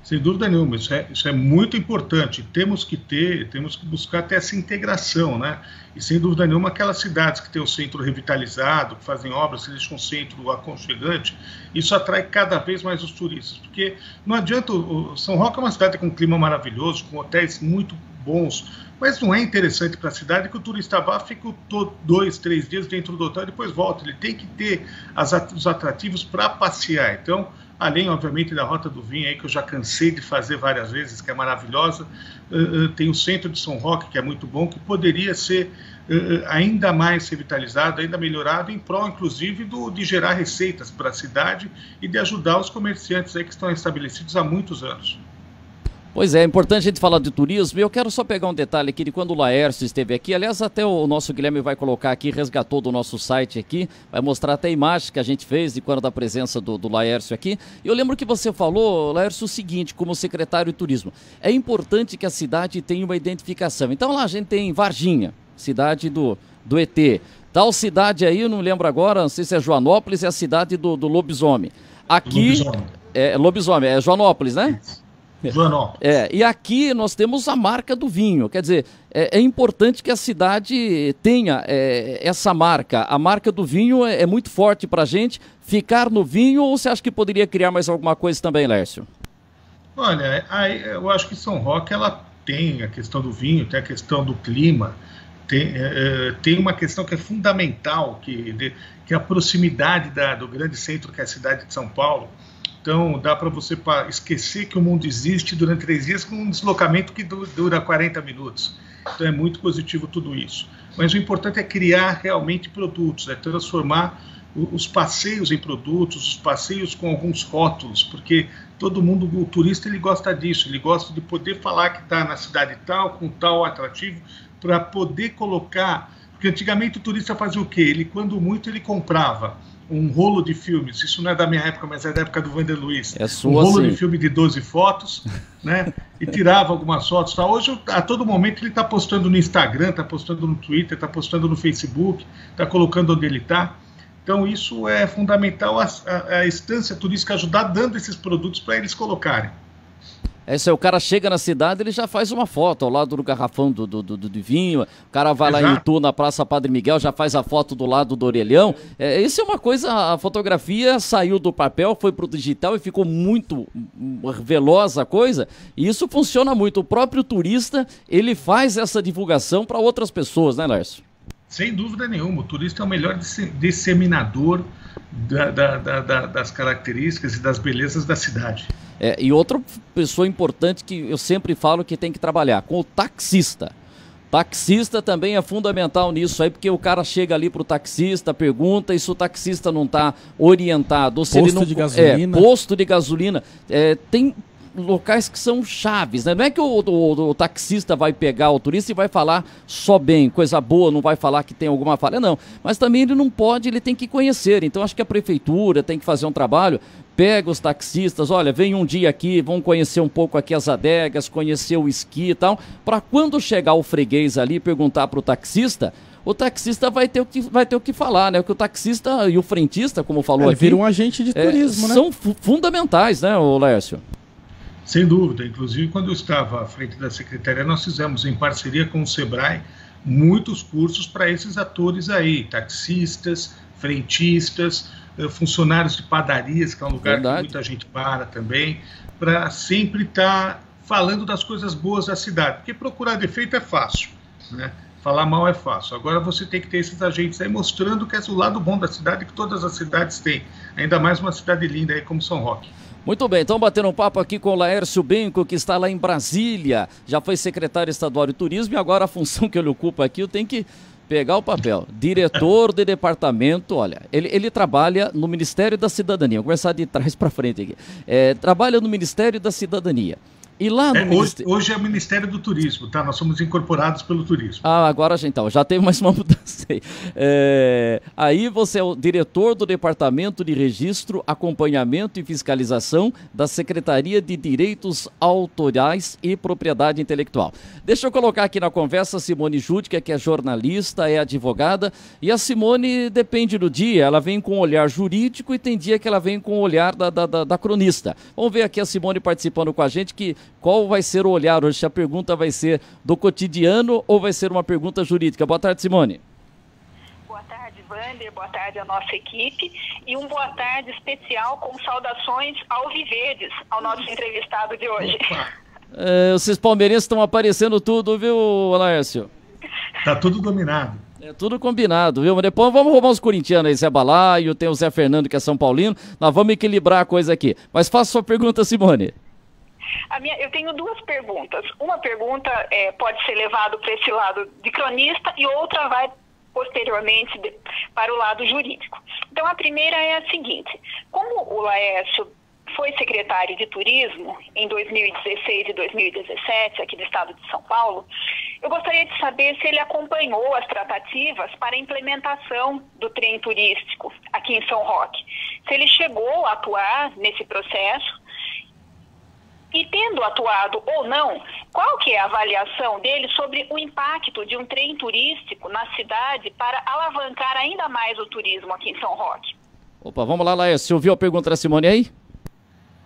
Sem dúvida nenhuma, isso é, isso é muito importante. Temos que ter, temos que buscar até essa integração, né? E sem dúvida nenhuma, aquelas cidades que têm o centro revitalizado, que fazem obras, que deixam um centro aconchegante, isso atrai cada vez mais os turistas. Porque não adianta, São Roque é uma cidade com um clima maravilhoso, com hotéis muito bons, mas não é interessante para a cidade que o turista vá, fique dois, três dias dentro do hotel e depois volta. Ele tem que ter as, os atrativos para passear. Então, além, obviamente, da Rota do Vinho, aí, que eu já cansei de fazer várias vezes, que é maravilhosa. Uh, uh, tem o Centro de São Roque, que é muito bom, que poderia ser uh, ainda mais revitalizado, ainda melhorado, em prol, inclusive, do, de gerar receitas para a cidade e de ajudar os comerciantes aí que estão estabelecidos há muitos anos. Pois é, é importante a gente falar de turismo. E eu quero só pegar um detalhe aqui de quando o Laércio esteve aqui. Aliás, até o nosso Guilherme vai colocar aqui, resgatou do nosso site aqui, vai mostrar até a imagem que a gente fez de quando da presença do, do Laércio aqui. E eu lembro que você falou, Laércio, o seguinte, como secretário de turismo: é importante que a cidade tenha uma identificação. Então lá a gente tem Varginha, cidade do, do ET. Tal cidade aí, eu não lembro agora, não sei se é Joanópolis, é a cidade do, do lobisomem. Aqui. Lobisomem. É, lobisomem, é Joanópolis, né? Isso. Joanópolis. É, e aqui nós temos a marca do vinho. Quer dizer, é, é importante que a cidade tenha é, essa marca. A marca do vinho é, é muito forte para a gente. Ficar no vinho ou você acha que poderia criar mais alguma coisa também, Lércio? Olha, eu acho que São Roque ela tem a questão do vinho, tem a questão do clima, tem, é, é, tem uma questão que é fundamental, que, que é a proximidade da, do grande centro que é a cidade de São Paulo. Então, dá para você esquecer que o mundo existe durante três dias com um deslocamento que dura 40 minutos. Então, é muito positivo tudo isso. Mas o importante é criar realmente produtos, é transformar os passeios em produtos, os passeios com alguns rótulos, porque todo mundo, o turista, ele gosta disso, ele gosta de poder falar que está na cidade tal, com tal atrativo, para poder colocar. Porque antigamente o turista fazia o quê? Ele, quando muito, ele comprava um rolo de filmes, isso não é da minha época, mas é da época do Vander Luiz. É sua, um rolo sim. de filme de 12 fotos, né? E tirava algumas fotos. Tá? Hoje, a todo momento, ele está postando no Instagram, está postando no Twitter, está postando no Facebook, está colocando onde ele está. Então, isso é fundamental a, a, a instância turística ajudar dando esses produtos para eles colocarem. É isso aí, o cara chega na cidade, ele já faz uma foto ao lado do garrafão do, do, do, do vinho, o cara vai lá em Exato. Itu, na Praça Padre Miguel, já faz a foto do lado do orelhão. É, isso é uma coisa, a fotografia saiu do papel, foi pro digital e ficou muito hum, veloz a coisa, e isso funciona muito. O próprio turista, ele faz essa divulgação para outras pessoas, né, Lércio? Sem dúvida nenhuma, o turista é o melhor disse- disseminador da- da- da- da- das características e das belezas da cidade. É, e outra pessoa importante que eu sempre falo que tem que trabalhar, com o taxista. Taxista também é fundamental nisso aí, porque o cara chega ali pro taxista, pergunta, e se o taxista não tá orientado, ou se ele Posto não. de gasolina. É, posto de gasolina. É, tem locais que são chaves, né? Não é que o, o- o taxista vai pegar o turista e vai falar só bem, coisa boa, não vai falar que tem alguma falha, não. Mas também ele não pode, ele tem que conhecer. Então acho que a prefeitura tem que fazer um trabalho, pega os taxistas, olha, vem um dia aqui, vão conhecer um pouco aqui as adegas, conhecer o esqui e tal, para quando chegar o freguês ali e perguntar pro taxista, o taxista vai ter o que, vai ter o que falar, né? Porque o taxista e o frentista, como falou Ele aqui, vira um agente de é, turismo, né? são fu- fundamentais, né, ô Lércio? Sem dúvida. Inclusive, quando eu estava à frente da secretaria, nós fizemos, em parceria com o SEBRAE, muitos cursos para esses atores aí, taxistas, frentistas, eh, funcionários de padarias, que é um lugar Verdade. que muita gente para também, para sempre estar falando das coisas boas da cidade. Porque procurar defeito é fácil, né? Falar mal é fácil. Agora você tem que ter esses agentes aí mostrando que é o lado bom da cidade que todas as cidades têm. Ainda mais uma cidade linda aí como São Roque. Muito bem, então batendo um papo aqui com o Laércio Benco, que está lá em Brasília. Já foi secretário estadual de turismo e agora a função que ele ocupa aqui, eu tenho que pegar o papel. Diretor de departamento, olha, ele, ele trabalha no Ministério da Cidadania. Vou começar de trás para frente aqui. É, trabalha no Ministério da Cidadania. E lá no É, hoje, hoje é o Ministério do Turismo, tá? Nós somos incorporados pelo turismo. Ah, agora já então, já teve mais uma mudança aí. É, aí você é o diretor do Departamento de Registro, Acompanhamento e Fiscalização da Secretaria de Direitos Autorais e Propriedade Intelectual. Deixa eu colocar aqui na conversa a Simone Júdica, que é jornalista, é advogada, e a Simone depende do dia, ela vem com um olhar jurídico e tem dia que ela vem com o olhar da, da, da- da cronista. Vamos ver aqui a Simone participando com a gente, que qual vai ser o olhar hoje? Se a pergunta vai ser do cotidiano ou vai ser uma pergunta jurídica? Boa tarde, Simone. Boa tarde, Wander. Boa tarde à nossa equipe. E um boa tarde especial com saudações ao Viverdes, ao nosso entrevistado de hoje. É, esses palmeirenses estão aparecendo tudo, viu, Laércio? Tá tudo dominado. É tudo combinado, viu? Mas depois vamos roubar uns corintianos aí, Zé Balaio, tem o Zé Fernando que é São Paulino. Nós vamos equilibrar a coisa aqui. Mas faça sua pergunta, Simone. Minha- eu tenho duas perguntas. Uma pergunta é, pode ser levado para esse lado de cronista e outra vai posteriormente de- para o lado jurídico. Então, a primeira é a seguinte: como o Laércio foi secretário de turismo em 2016 e 2017 aqui do estado de São Paulo, eu gostaria de saber se ele acompanhou as tratativas para a implementação do trem turístico aqui em São Roque. Se ele chegou a atuar nesse processo e tendo atuado ou não, qual que é a avaliação dele sobre o impacto de um trem turístico na cidade para alavancar ainda mais o turismo aqui em São Roque? Opa, vamos lá, Laércio. Você ouviu a pergunta da Simone aí?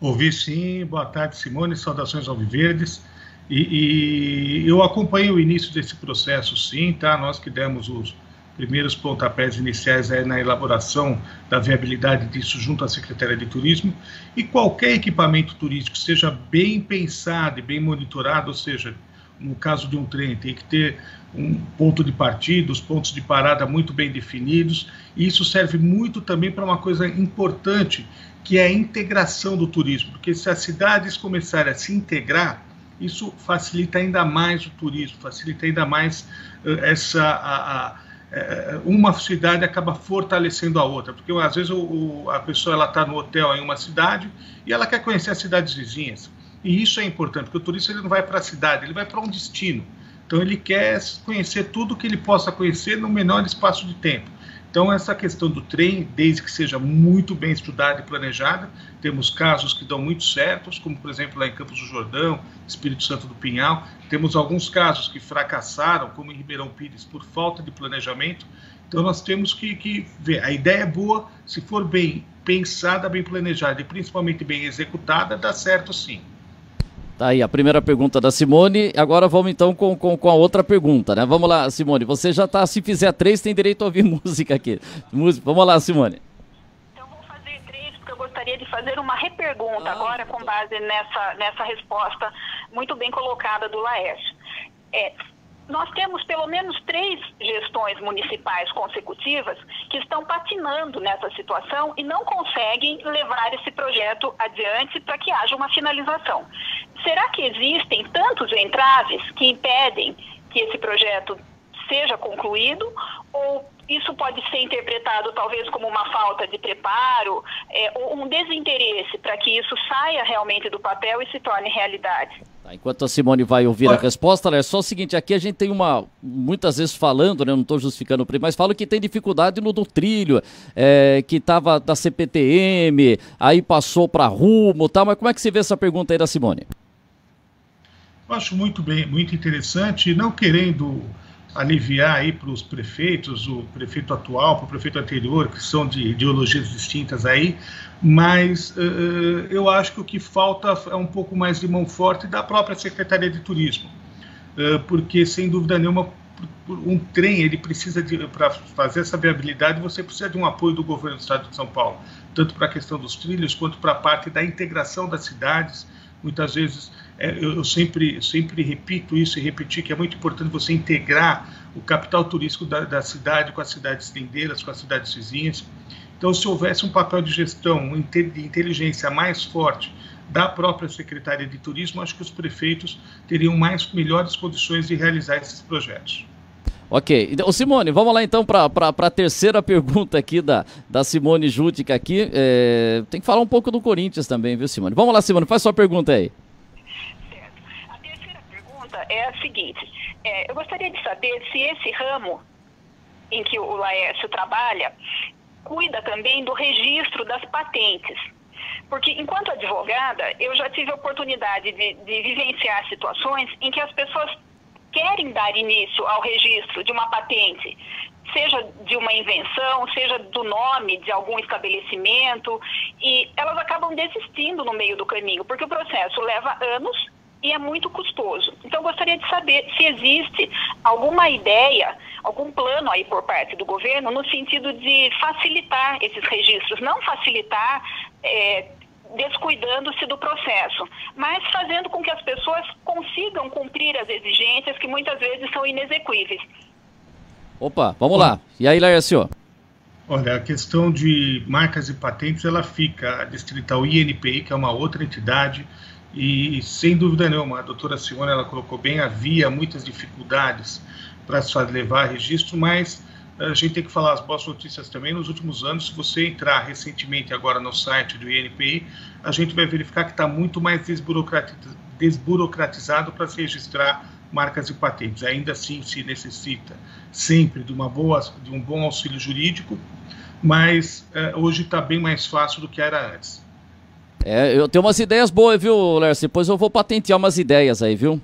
Ouvi sim, boa tarde, Simone, saudações ao Viverdes. E, e eu acompanho o início desse processo, sim, tá? Nós que demos os primeiros pontapés iniciais aí na elaboração da viabilidade disso junto à Secretaria de Turismo. E qualquer equipamento turístico seja bem pensado e bem monitorado, ou seja, no caso de um trem, tem que ter um ponto de partida, os pontos de parada muito bem definidos. E isso serve muito também para uma coisa importante, que é a integração do turismo, porque se as cidades começarem a se integrar, isso facilita ainda mais o turismo, facilita ainda mais uh, essa, a, a, é, uma cidade acaba fortalecendo a outra, porque às vezes o, o, a pessoa ela está no hotel em uma cidade e ela quer conhecer as cidades vizinhas. E isso é importante, porque o turista ele não vai para a cidade, ele vai para um destino. Então ele quer conhecer tudo que ele possa conhecer no menor espaço de tempo. Então, essa questão do trem, desde que seja muito bem estudada e planejada, temos casos que dão muito certos, como, por exemplo, lá em Campos do Jordão, Espírito Santo do Pinhal. Temos alguns casos que fracassaram, como em Ribeirão Pires, por falta de planejamento. Então, nós temos que, que ver. A ideia é boa, se for bem pensada, bem planejada e principalmente bem executada, dá certo sim. Tá aí a primeira pergunta da Simone. Agora vamos então com, com, com a outra pergunta, né? Vamos lá, Simone. Você já tá, se fizer três, tem direito a ouvir música aqui. Música. Vamos lá, Simone. Então vou fazer três, porque eu gostaria de fazer uma repergunta ah, agora com base nessa, nessa resposta muito bem colocada do Laércio. É, nós temos pelo menos três gestões municipais consecutivas que estão patinando nessa situação e não conseguem levar esse projeto adiante para que haja uma finalização. Será que existem tantos entraves que impedem que esse projeto seja concluído ou isso pode ser interpretado talvez como uma falta de preparo é, ou um desinteresse para que isso saia realmente do papel e se torne realidade? Tá, enquanto a Simone vai ouvir a resposta, é só o seguinte, aqui a gente tem uma, muitas vezes falando, né, não estou justificando o mas falo que tem dificuldade no, no trilho, é, que estava da CPTM, aí passou para rumo, tá, mas como é que você vê essa pergunta aí da Simone? Eu acho muito bem, muito interessante, não querendo aliviar aí para os prefeitos, o prefeito atual, para o prefeito anterior, que são de ideologias distintas aí, mas uh, eu acho que o que falta é um pouco mais de mão forte da própria Secretaria de Turismo, uh, porque sem dúvida nenhuma um trem ele precisa de para fazer essa viabilidade você precisa de um apoio do governo do Estado de São Paulo, tanto para a questão dos trilhos quanto para a parte da integração das cidades. Muitas vezes é, eu, sempre, sempre repito isso e repetir que é muito importante você integrar o capital turístico da, da cidade com as cidades tendeiras, com as cidades vizinhas. Então, se houvesse um papel de gestão, de inteligência mais forte da própria Secretaria de Turismo, acho que os prefeitos teriam mais melhores condições de realizar esses projetos. Ok. Então, Simone, vamos lá então para a terceira pergunta aqui da, da Simone Júdica aqui. É, tem que falar um pouco do Corinthians também, viu, Simone? Vamos lá, Simone, faz sua pergunta aí é a seguinte: é, eu gostaria de saber se esse ramo em que o Laércio trabalha cuida também do registro das patentes. Porque, enquanto advogada, eu já tive a oportunidade de, de vivenciar situações em que as pessoas querem dar início ao registro de uma patente, seja de uma invenção, seja do nome de algum estabelecimento, e elas acabam desistindo no meio do caminho, porque o processo leva anos e é muito custoso. Então, gostaria de saber se existe alguma ideia, algum plano aí por parte do governo no sentido de facilitar esses registros, não facilitar é, descuidando-se do processo, mas fazendo com que as pessoas consigam cumprir as exigências que muitas vezes são inexequíveis. Opa, vamos lá. E aí, Laércio? Olha, a questão de marcas e patentes, ela fica distrita ao INPI, que é uma outra entidade e, sem dúvida nenhuma, a doutora Simone ela colocou bem, havia muitas dificuldades para se levar registro, mas a gente tem que falar as boas notícias também. Nos últimos anos, se você entrar recentemente agora no site do INPI, a gente vai verificar que está muito mais desburocratizado para se registrar marcas e patentes. Ainda assim, se necessita sempre de, uma boa, de um bom auxílio jurídico, mas eh, hoje está bem mais fácil do que era antes. É, eu tenho umas ideias boas, viu, Lércio? Depois eu vou patentear umas ideias aí, viu? O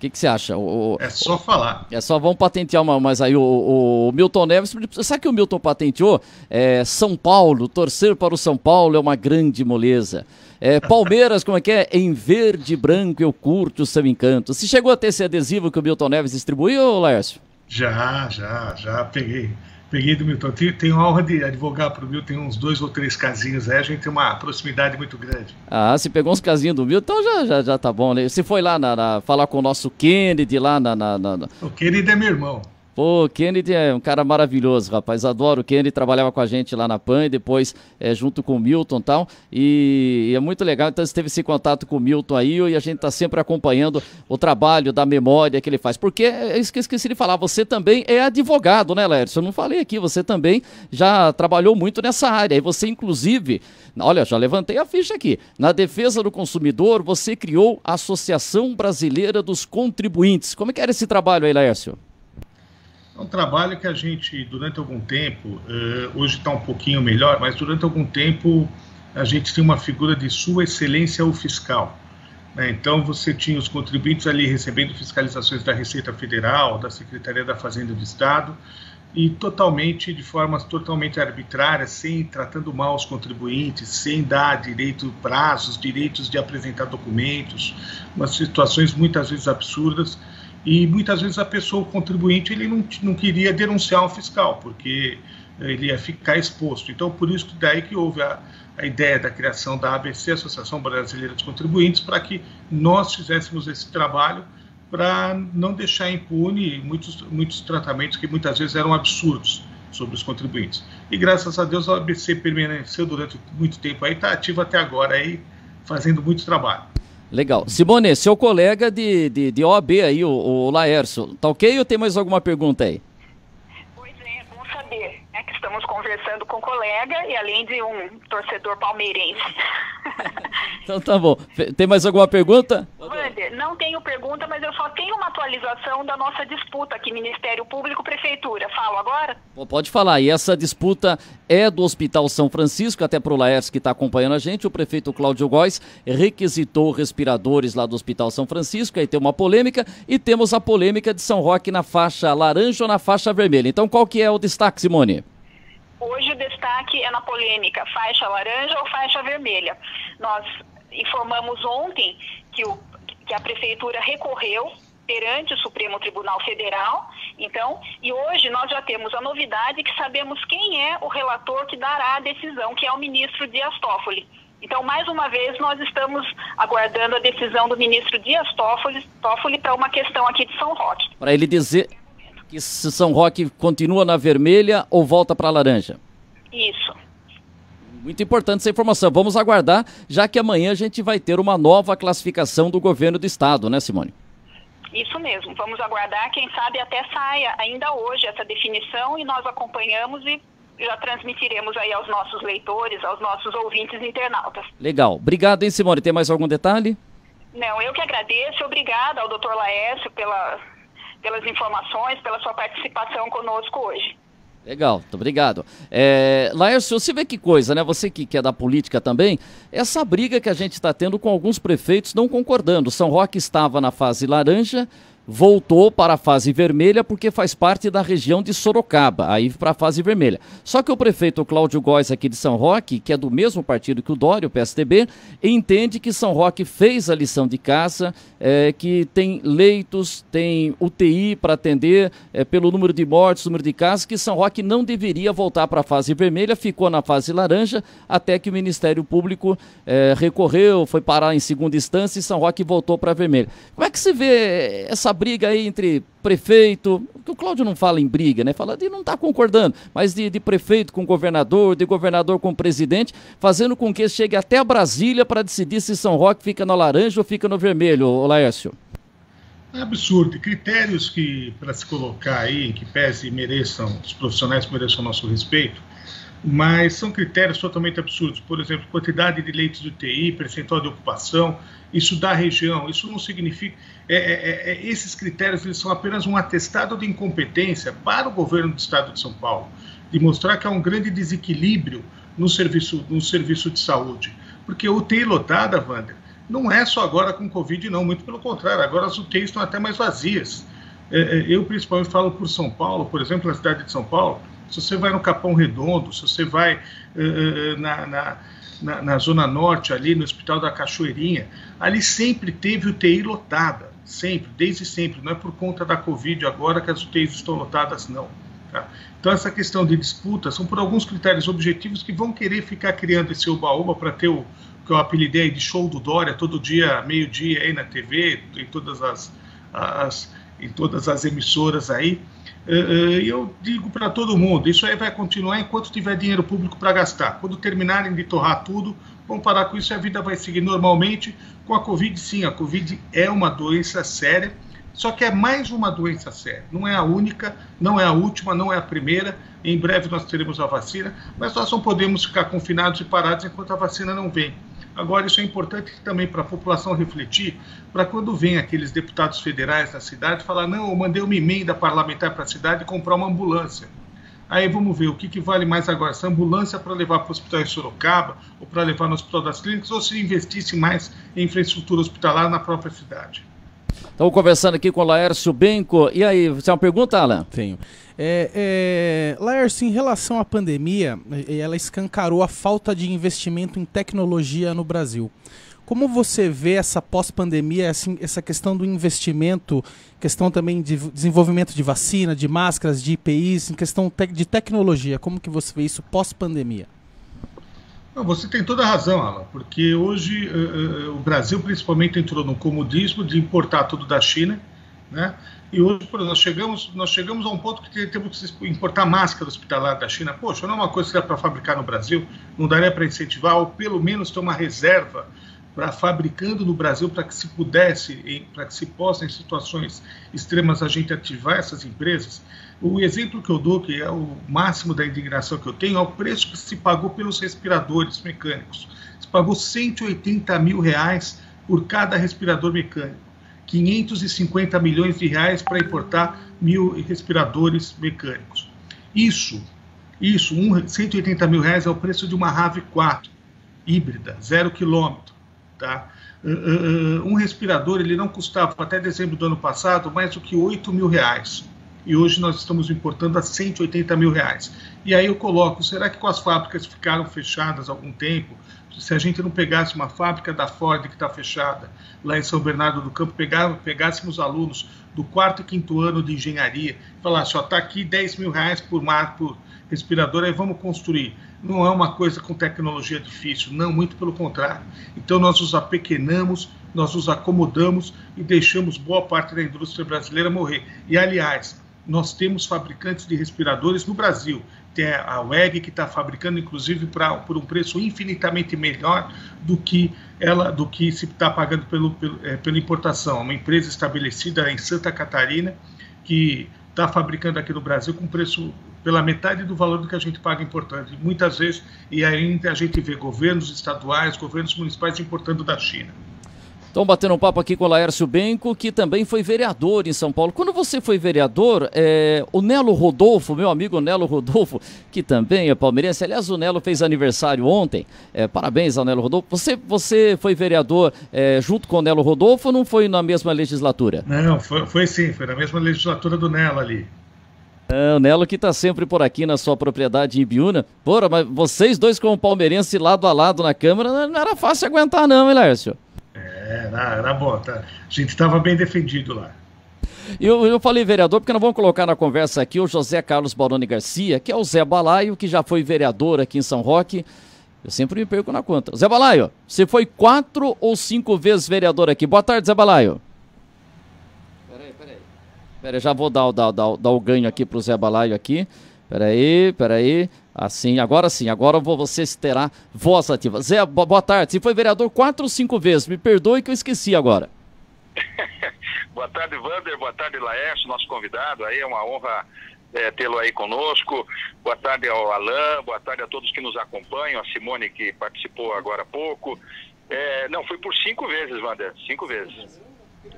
que, você acha? O, é só falar. É só vamos patentear uma, mas aí o, o, Milton Neves, sabe que o Milton patenteou? É, São Paulo, torcer para o São Paulo é uma grande moleza. É, Palmeiras, como é que é? Em verde e branco eu curto o seu encanto. Você chegou a ter esse adesivo que o Milton Neves distribuiu, Lércio? Já, já, já peguei peguei do Milton. Tenho, tenho a honra de advogar para o Milton, tem uns dois ou três casinhos aí, a gente tem uma proximidade muito grande. Ah, se pegou uns casinhos do Milton, então já, já, já tá bom, né? Você foi lá na, na, falar com o nosso Kennedy lá na, na, na... O Kennedy é meu irmão. Pô, Kennedy é um cara maravilhoso, rapaz. Adoro o Kennedy, trabalhava com a gente lá na PAN e depois é, junto com o Milton e tal. E é muito legal. Então você teve esse contato com o Milton aí e a gente está sempre acompanhando o trabalho da memória que ele faz. Porque é isso que eu esqueci de falar, você também é advogado, né, Lércio? Eu não falei aqui, você também já trabalhou muito nessa área. E você, inclusive, olha, já levantei a ficha aqui. Na defesa do consumidor, você criou a Associação Brasileira dos Contribuintes. Como é que era esse trabalho aí, Lércio? É um trabalho que a gente, durante algum tempo, uh, hoje está um pouquinho melhor, mas durante algum tempo a gente tinha uma figura de Sua Excelência o Fiscal. Né? Então você tinha os contribuintes ali recebendo fiscalizações da Receita Federal, da Secretaria da Fazenda do Estado, e totalmente, de formas totalmente arbitrárias, sem tratando mal os contribuintes, sem dar direito, prazos, direitos de apresentar documentos, umas situações muitas vezes absurdas e muitas vezes a pessoa, o contribuinte, ele não, não queria denunciar um fiscal, porque ele ia ficar exposto. Então, por isso que daí que houve a, a ideia da criação da ABC, Associação Brasileira dos Contribuintes, para que nós fizéssemos esse trabalho para não deixar impune muitos, muitos tratamentos que muitas vezes eram absurdos sobre os contribuintes. E graças a Deus a ABC permaneceu durante muito tempo aí, está ativa até agora aí, fazendo muito trabalho. Legal. Simone, seu colega de, de, de OAB aí, o, o Laércio, tá ok ou tem mais alguma pergunta aí? Pois é, é bom saber né, que estamos conversando com um colega e além de um torcedor palmeirense. então tá bom. Tem mais alguma pergunta? Wander, não tenho pergunta, mas eu só tenho uma atualização da nossa disputa aqui, Ministério Público Prefeitura. Falo agora? Pode falar. E essa disputa é do Hospital São Francisco, até pro Laércio que está acompanhando a gente. O prefeito Cláudio Góes requisitou respiradores lá do Hospital São Francisco. Aí tem uma polêmica e temos a polêmica de São Roque na faixa laranja ou na faixa vermelha. Então qual que é o destaque, Simone? Hoje o destaque é na polêmica faixa laranja ou faixa vermelha. Nós informamos ontem que, o, que a prefeitura recorreu perante o Supremo Tribunal Federal. Então, e hoje nós já temos a novidade que sabemos quem é o relator que dará a decisão, que é o ministro Dias Toffoli. Então, mais uma vez, nós estamos aguardando a decisão do ministro Dias Toffoli, Toffoli para uma questão aqui de São Roque. Para ele dizer que se São Roque continua na vermelha ou volta para a laranja. Isso. Muito importante essa informação. Vamos aguardar, já que amanhã a gente vai ter uma nova classificação do governo do estado, né, Simone? Isso mesmo. Vamos aguardar, quem sabe até saia ainda hoje essa definição e nós acompanhamos e já transmitiremos aí aos nossos leitores, aos nossos ouvintes internautas. Legal. Obrigado, hein, Simone? Tem mais algum detalhe? Não, eu que agradeço. Obrigada ao doutor Laércio pela pelas informações, pela sua participação conosco hoje. Legal, muito obrigado. É, Laércio, você vê que coisa, né? Você que, que é da política também, essa briga que a gente está tendo com alguns prefeitos não concordando. São Roque estava na fase laranja, voltou para a fase vermelha porque faz parte da região de Sorocaba, aí para a fase vermelha. Só que o prefeito Cláudio Góes aqui de São Roque, que é do mesmo partido que o Dória, o PSDB, entende que São Roque fez a lição de casa, é, que tem leitos, tem UTI para atender é, pelo número de mortes, número de casos, que São Roque não deveria voltar para a fase vermelha, ficou na fase laranja, até que o Ministério Público é, recorreu, foi parar em segunda instância e São Roque voltou para vermelha. Como é que se vê essa briga aí entre prefeito, o Cláudio não fala em briga, né? Fala de não estar tá concordando, mas de, de, prefeito com governador, de governador com presidente, fazendo com que chegue até Brasília para decidir se São Roque fica no laranja ou fica no vermelho, o Laércio. É absurdo. Critérios que, para se colocar aí, que pese mereçam, os profissionais mereçam nosso respeito, mas são critérios totalmente absurdos. Por exemplo, quantidade de leitos de UTI, percentual de ocupação, isso da região, isso não significa. É, é, é, é, esses critérios eles são apenas um atestado de incompetência para o governo do estado de São Paulo, de mostrar que há um grande desequilíbrio no serviço, no serviço de saúde. Porque UTI lotada, Wander, não é só agora com Covid, não, muito pelo contrário, agora as UTIs estão até mais vazias. É, eu, principalmente, falo por São Paulo, por exemplo, na cidade de São Paulo, se você vai no Capão Redondo, se você vai na, na, na, na, Zona Norte, ali no Hospital da Cachoeirinha, ali sempre teve UTI lotada, sempre, desde sempre. Não é por conta da Covid agora que as UTIs estão lotadas, não. Tá? Então, essa questão de disputa são por alguns critérios objetivos que vão querer ficar criando esse oba-oba para ter o que eu apelidei de show do Dória, todo dia, meio-dia aí na TV, em todas as, as em todas as emissoras aí. E eu digo para todo mundo: isso aí vai continuar enquanto tiver dinheiro público para gastar. Quando terminarem de torrar tudo, vamos parar com isso a vida vai seguir normalmente. Com a Covid, sim, a Covid é uma doença séria, só que é mais uma doença séria. Não é a única, não é a última, não é a primeira. Em breve nós teremos a vacina, mas nós não podemos ficar confinados e parados enquanto a vacina não vem. Agora, isso é importante também para a população refletir, para quando vem aqueles deputados federais na cidade falar: não, eu mandei uma emenda parlamentar para a cidade comprar uma ambulância. Aí vamos ver o que, que vale mais agora: essa ambulância para levar para o hospital de Sorocaba, ou para levar no hospital das clínicas, ou se investisse mais em infraestrutura hospitalar na própria cidade. Estamos conversando aqui com o Laércio Benco. E aí, você tem uma pergunta, Alan? Tenho. É, é, Laércio, em relação à pandemia, ela escancarou a falta de investimento em tecnologia no Brasil. Como você vê essa pós-pandemia, assim, essa questão do investimento, questão também de desenvolvimento de vacina, de máscaras, de IPIs, em questão de tecnologia, como que você vê isso pós-pandemia? Você tem toda a razão, Alan, porque hoje uh, o Brasil principalmente entrou no comodismo de importar tudo da China, né? E hoje nós chegamos, nós chegamos a um ponto que temos que importar máscara hospitalar da China. Poxa, não é uma coisa que dá para fabricar no Brasil, não daria para incentivar, ou pelo menos ter uma reserva para fabricando no Brasil para que se pudesse, para que se possa em situações extremas a gente ativar essas empresas. O exemplo que eu dou, que é o máximo da indignação que eu tenho, é o preço que se pagou pelos respiradores mecânicos. Se pagou 180 mil reais por cada respirador mecânico. 550 milhões de reais para importar mil respiradores mecânicos. Isso, isso, um, 180 mil reais é o preço de uma RAV4 híbrida, zero quilômetro. Tá? Um respirador ele não custava até dezembro do ano passado mais do que 8 mil reais e hoje nós estamos importando a 180 mil reais. E aí eu coloco, será que com as fábricas ficaram fechadas há algum tempo, se a gente não pegasse uma fábrica da Ford que está fechada lá em São Bernardo do Campo, pegássemos alunos do quarto e quinto ano de engenharia, falasse, está aqui 10 mil reais por, mar, por respirador, aí vamos construir. Não é uma coisa com tecnologia difícil, não, muito pelo contrário. Então nós os apequenamos, nós os acomodamos e deixamos boa parte da indústria brasileira morrer. E aliás, nós temos fabricantes de respiradores no Brasil. Tem a WEG que está fabricando, inclusive, pra, por um preço infinitamente melhor do que ela, do que se está pagando pelo, pelo, é, pela importação. Uma empresa estabelecida em Santa Catarina que está fabricando aqui no Brasil com preço pela metade do valor do que a gente paga importando. muitas vezes, e ainda a gente vê governos estaduais, governos municipais importando da China. Estão batendo um papo aqui com o Laércio Benco, que também foi vereador em São Paulo. Quando você foi vereador, é, o Nelo Rodolfo, meu amigo Nelo Rodolfo, que também é palmeirense, aliás, o Nelo fez aniversário ontem. É, parabéns ao Nelo Rodolfo. Você, você foi vereador é, junto com o Nelo Rodolfo ou não foi na mesma legislatura? Não, foi, foi sim, foi na mesma legislatura do Nelo ali. É, o Nelo que está sempre por aqui na sua propriedade em Ibiúna. Porra, mas vocês dois como palmeirense lado a lado na Câmara, não era fácil aguentar não, hein, Lércio? era, era bom, tá? A gente estava bem defendido lá. Eu, eu falei vereador porque nós vamos colocar na conversa aqui o José Carlos Baroni Garcia, que é o Zé Balaio, que já foi vereador aqui em São Roque. Eu sempre me perco na conta. Zé Balaio, você foi quatro ou cinco vezes vereador aqui. Boa tarde, Zé Balaio. Peraí, já vou dar, dar, dar, dar o ganho aqui pro Zé Balaio aqui. Peraí, peraí. Assim, agora sim, agora você terá voz ativa. Zé, boa tarde. Você foi vereador quatro ou cinco vezes. Me perdoe que eu esqueci agora. boa tarde, Wander. Boa tarde, Laércio, nosso convidado. Aí é uma honra é, tê-lo aí conosco. Boa tarde ao Alain, boa tarde a todos que nos acompanham, a Simone que participou agora há pouco. É, não, foi por cinco vezes, Wander, cinco vezes.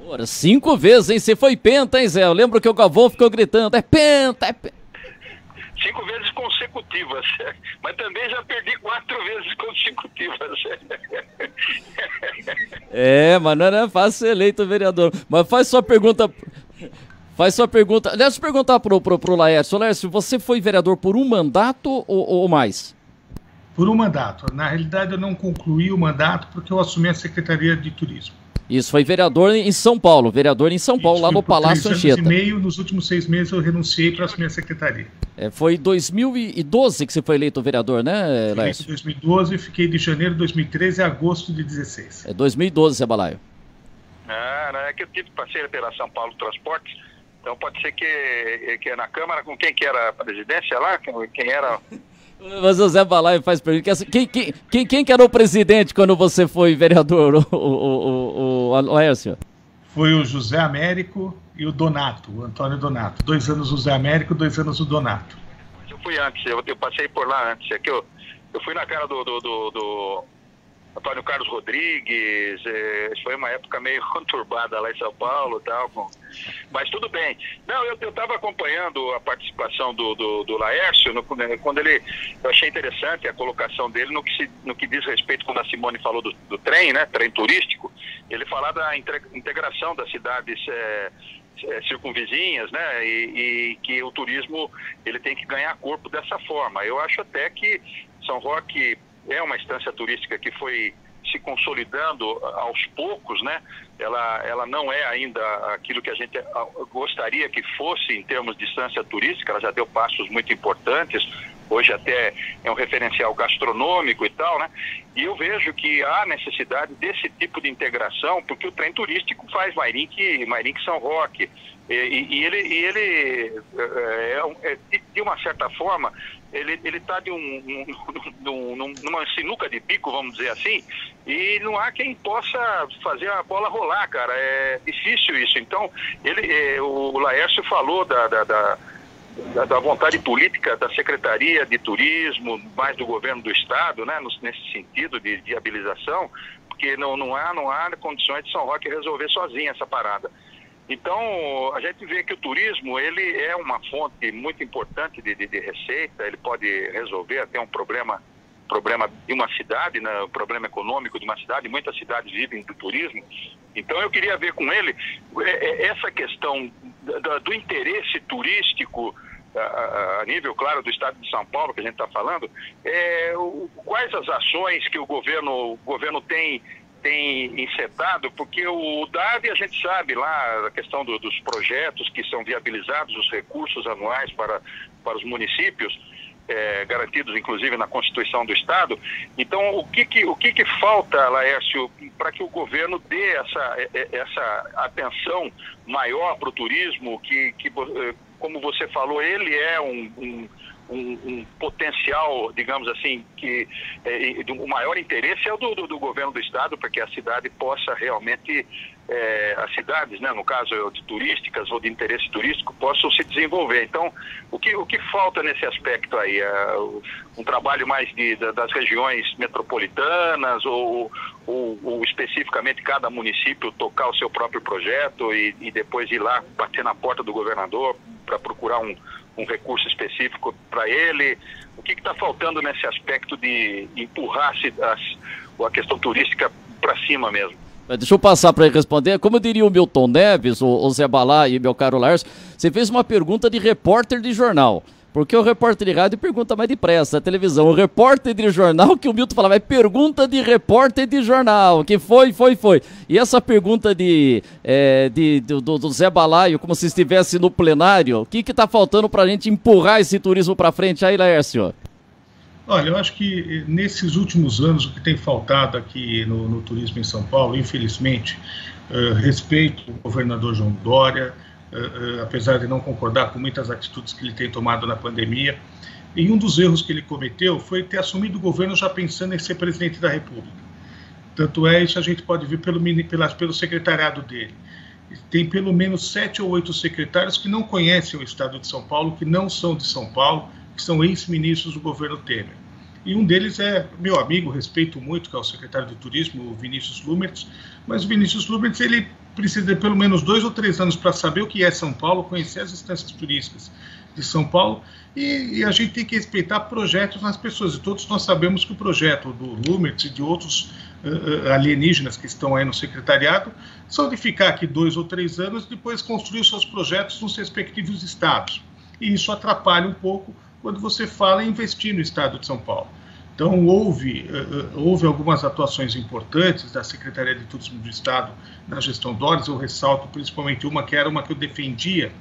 Ora, cinco vezes, hein? Você foi penta, hein, Zé? Eu lembro que o Galvão ficou gritando, é penta, é penta cinco vezes consecutivas, mas também já perdi quatro vezes consecutivas. É, mas não é fácil ser eleito vereador. Mas faz sua pergunta. Faz sua pergunta. Deixa eu perguntar pro, pro, pro Laércio. Laércio, você foi vereador por um mandato ou, ou mais? Por um mandato. Na realidade, eu não concluí o mandato porque eu assumi a Secretaria de Turismo. Isso, foi vereador em São Paulo, vereador em São Paulo, Isso, lá no Palácio Anchieta. e meio, nos últimos seis meses eu renunciei para assumir a secretaria. É, foi 2012 que você foi eleito vereador, né, Lécio? Em 2012, fiquei de janeiro de 2013 a agosto de 2016. É 2012, Zé Balaio. Ah, é que eu tive parceira pela São Paulo Transportes, Então pode ser que, que na Câmara, com quem que era a presidência lá? Quem era. Mas o Zé Balai faz pergunta. Quem, quem, quem, quem que era o presidente quando você foi vereador, o, o, o, o Laércio? Foi o José Américo e o Donato, o Antônio Donato. Dois anos o José Américo, dois anos o Donato. Eu fui antes, eu, eu passei por lá antes. É que eu, eu fui na cara do, do, do, do Antônio Carlos Rodrigues, é, foi uma época meio conturbada lá em São Paulo tal, com... mas tudo bem. Não, eu estava acompanhando a participação do, do, do Laércio, no, né, quando ele, eu achei interessante a colocação dele no que, se, no que diz respeito, quando a Simone falou do, do trem, né, trem turístico, ele falar da integração das cidades é, é, circunvizinhas, né, e, e, que o turismo ele tem que ganhar corpo dessa forma. Eu acho até que São Roque é uma estância turística que foi se consolidando aos poucos, né? Ela, ela não é ainda aquilo que a gente gostaria que fosse em termos de distância turística, ela já deu passos muito importantes, hoje até é um referencial gastronômico e tal, né? E eu vejo que há necessidade desse tipo de integração, porque o trem turístico faz Mairink, Mairink São Roque, e, e, ele, e ele é, é, é de uma certa forma, ele está de um, um, um, numa sinuca de bico, vamos dizer assim, e não há quem possa fazer a bola rolar, cara. É difícil isso. Então, ele, é, o Laércio falou da, da, da da, vontade política da Secretaria de Turismo, mais do governo do Estado, né, nesse sentido de viabilização, porque não, não, há, não há condições de São Roque resolver sozinho essa parada. Então, a gente vê que o turismo ele é uma fonte muito importante de, de, de receita, ele pode resolver até um problema problema de uma cidade, né, problema econômico de uma cidade, muitas cidades vivem do turismo. Então eu queria ver com ele é, é, essa questão do, interesse turístico a, nível, claro, do estado de São Paulo, que a gente está falando, é, quais as ações que o governo, o governo tem tem encetado, porque o DAV a gente sabe lá a questão do, dos projetos que são viabilizados, os recursos anuais para, para os municípios, é, garantidos inclusive na Constituição do Estado. Então, o que, que, o que, que falta, Laércio, para que o governo dê essa, é, é, essa atenção maior para o turismo, que, que, é, como você falou, ele é um, um um, um, potencial, digamos assim, que é, o maior interesse é o do, do, do, governo do estado para que a cidade possa realmente, é, as cidades, né, no caso de turísticas ou de interesse turístico, possam se desenvolver. Então, o que, o que falta nesse aspecto aí? É um trabalho mais de, das regiões metropolitanas ou, ou, ou, especificamente cada município tocar o seu próprio projeto e, e depois ir lá bater na porta do governador para procurar um um recurso específico para ele? O que está faltando nesse aspecto de empurrar a, a questão turística para cima mesmo? Deixa eu passar para responder. Como diria o Milton Neves, o, o Zé Balá e meu caro Lars, você fez uma pergunta de repórter de jornal. Porque o repórter de rádio pergunta mais depressa, a televisão. O repórter de jornal, que o Milton falava, é pergunta de repórter de jornal, que foi, foi, foi. E essa pergunta de, é, de do, do, Zé Balaio, como se estivesse no plenário, o que está faltando para a gente empurrar esse turismo para frente aí, Laércio? Olha, eu acho que eh, nesses últimos anos o que tem faltado aqui no, no turismo em São Paulo, infelizmente, uh, respeito ao governador João Dória, apesar de não concordar com muitas atitudes que ele tem tomado na pandemia. E um dos erros que ele cometeu foi ter assumido o governo já pensando em ser presidente da República. Tanto é, isso a gente pode ver pelo, pela, pelo secretariado dele. Tem pelo menos sete ou oito secretários que não conhecem o estado de São Paulo, que não são de São Paulo, que são ex-ministros do governo Temer. E um deles é meu amigo, respeito muito, que é o secretário de Turismo, o Vinícius Lumertz. Mas o Vinícius Lumertz, ele precisa de pelo menos dois ou três anos para saber o que é São Paulo, conhecer as instâncias turísticas de São Paulo e, e, a gente tem que respeitar projetos nas pessoas. E todos nós sabemos que o projeto do Lumertz e de outros uh, alienígenas que estão aí no secretariado são de ficar aqui dois ou três anos e depois construir seus projetos nos respectivos estados. E isso atrapalha um pouco quando você fala em investir no estado de São Paulo. Então, houve, uh, houve algumas atuações importantes da Secretaria de Turismo do Estado na gestão Dóris. Eu ressalto principalmente uma que era uma que eu defendia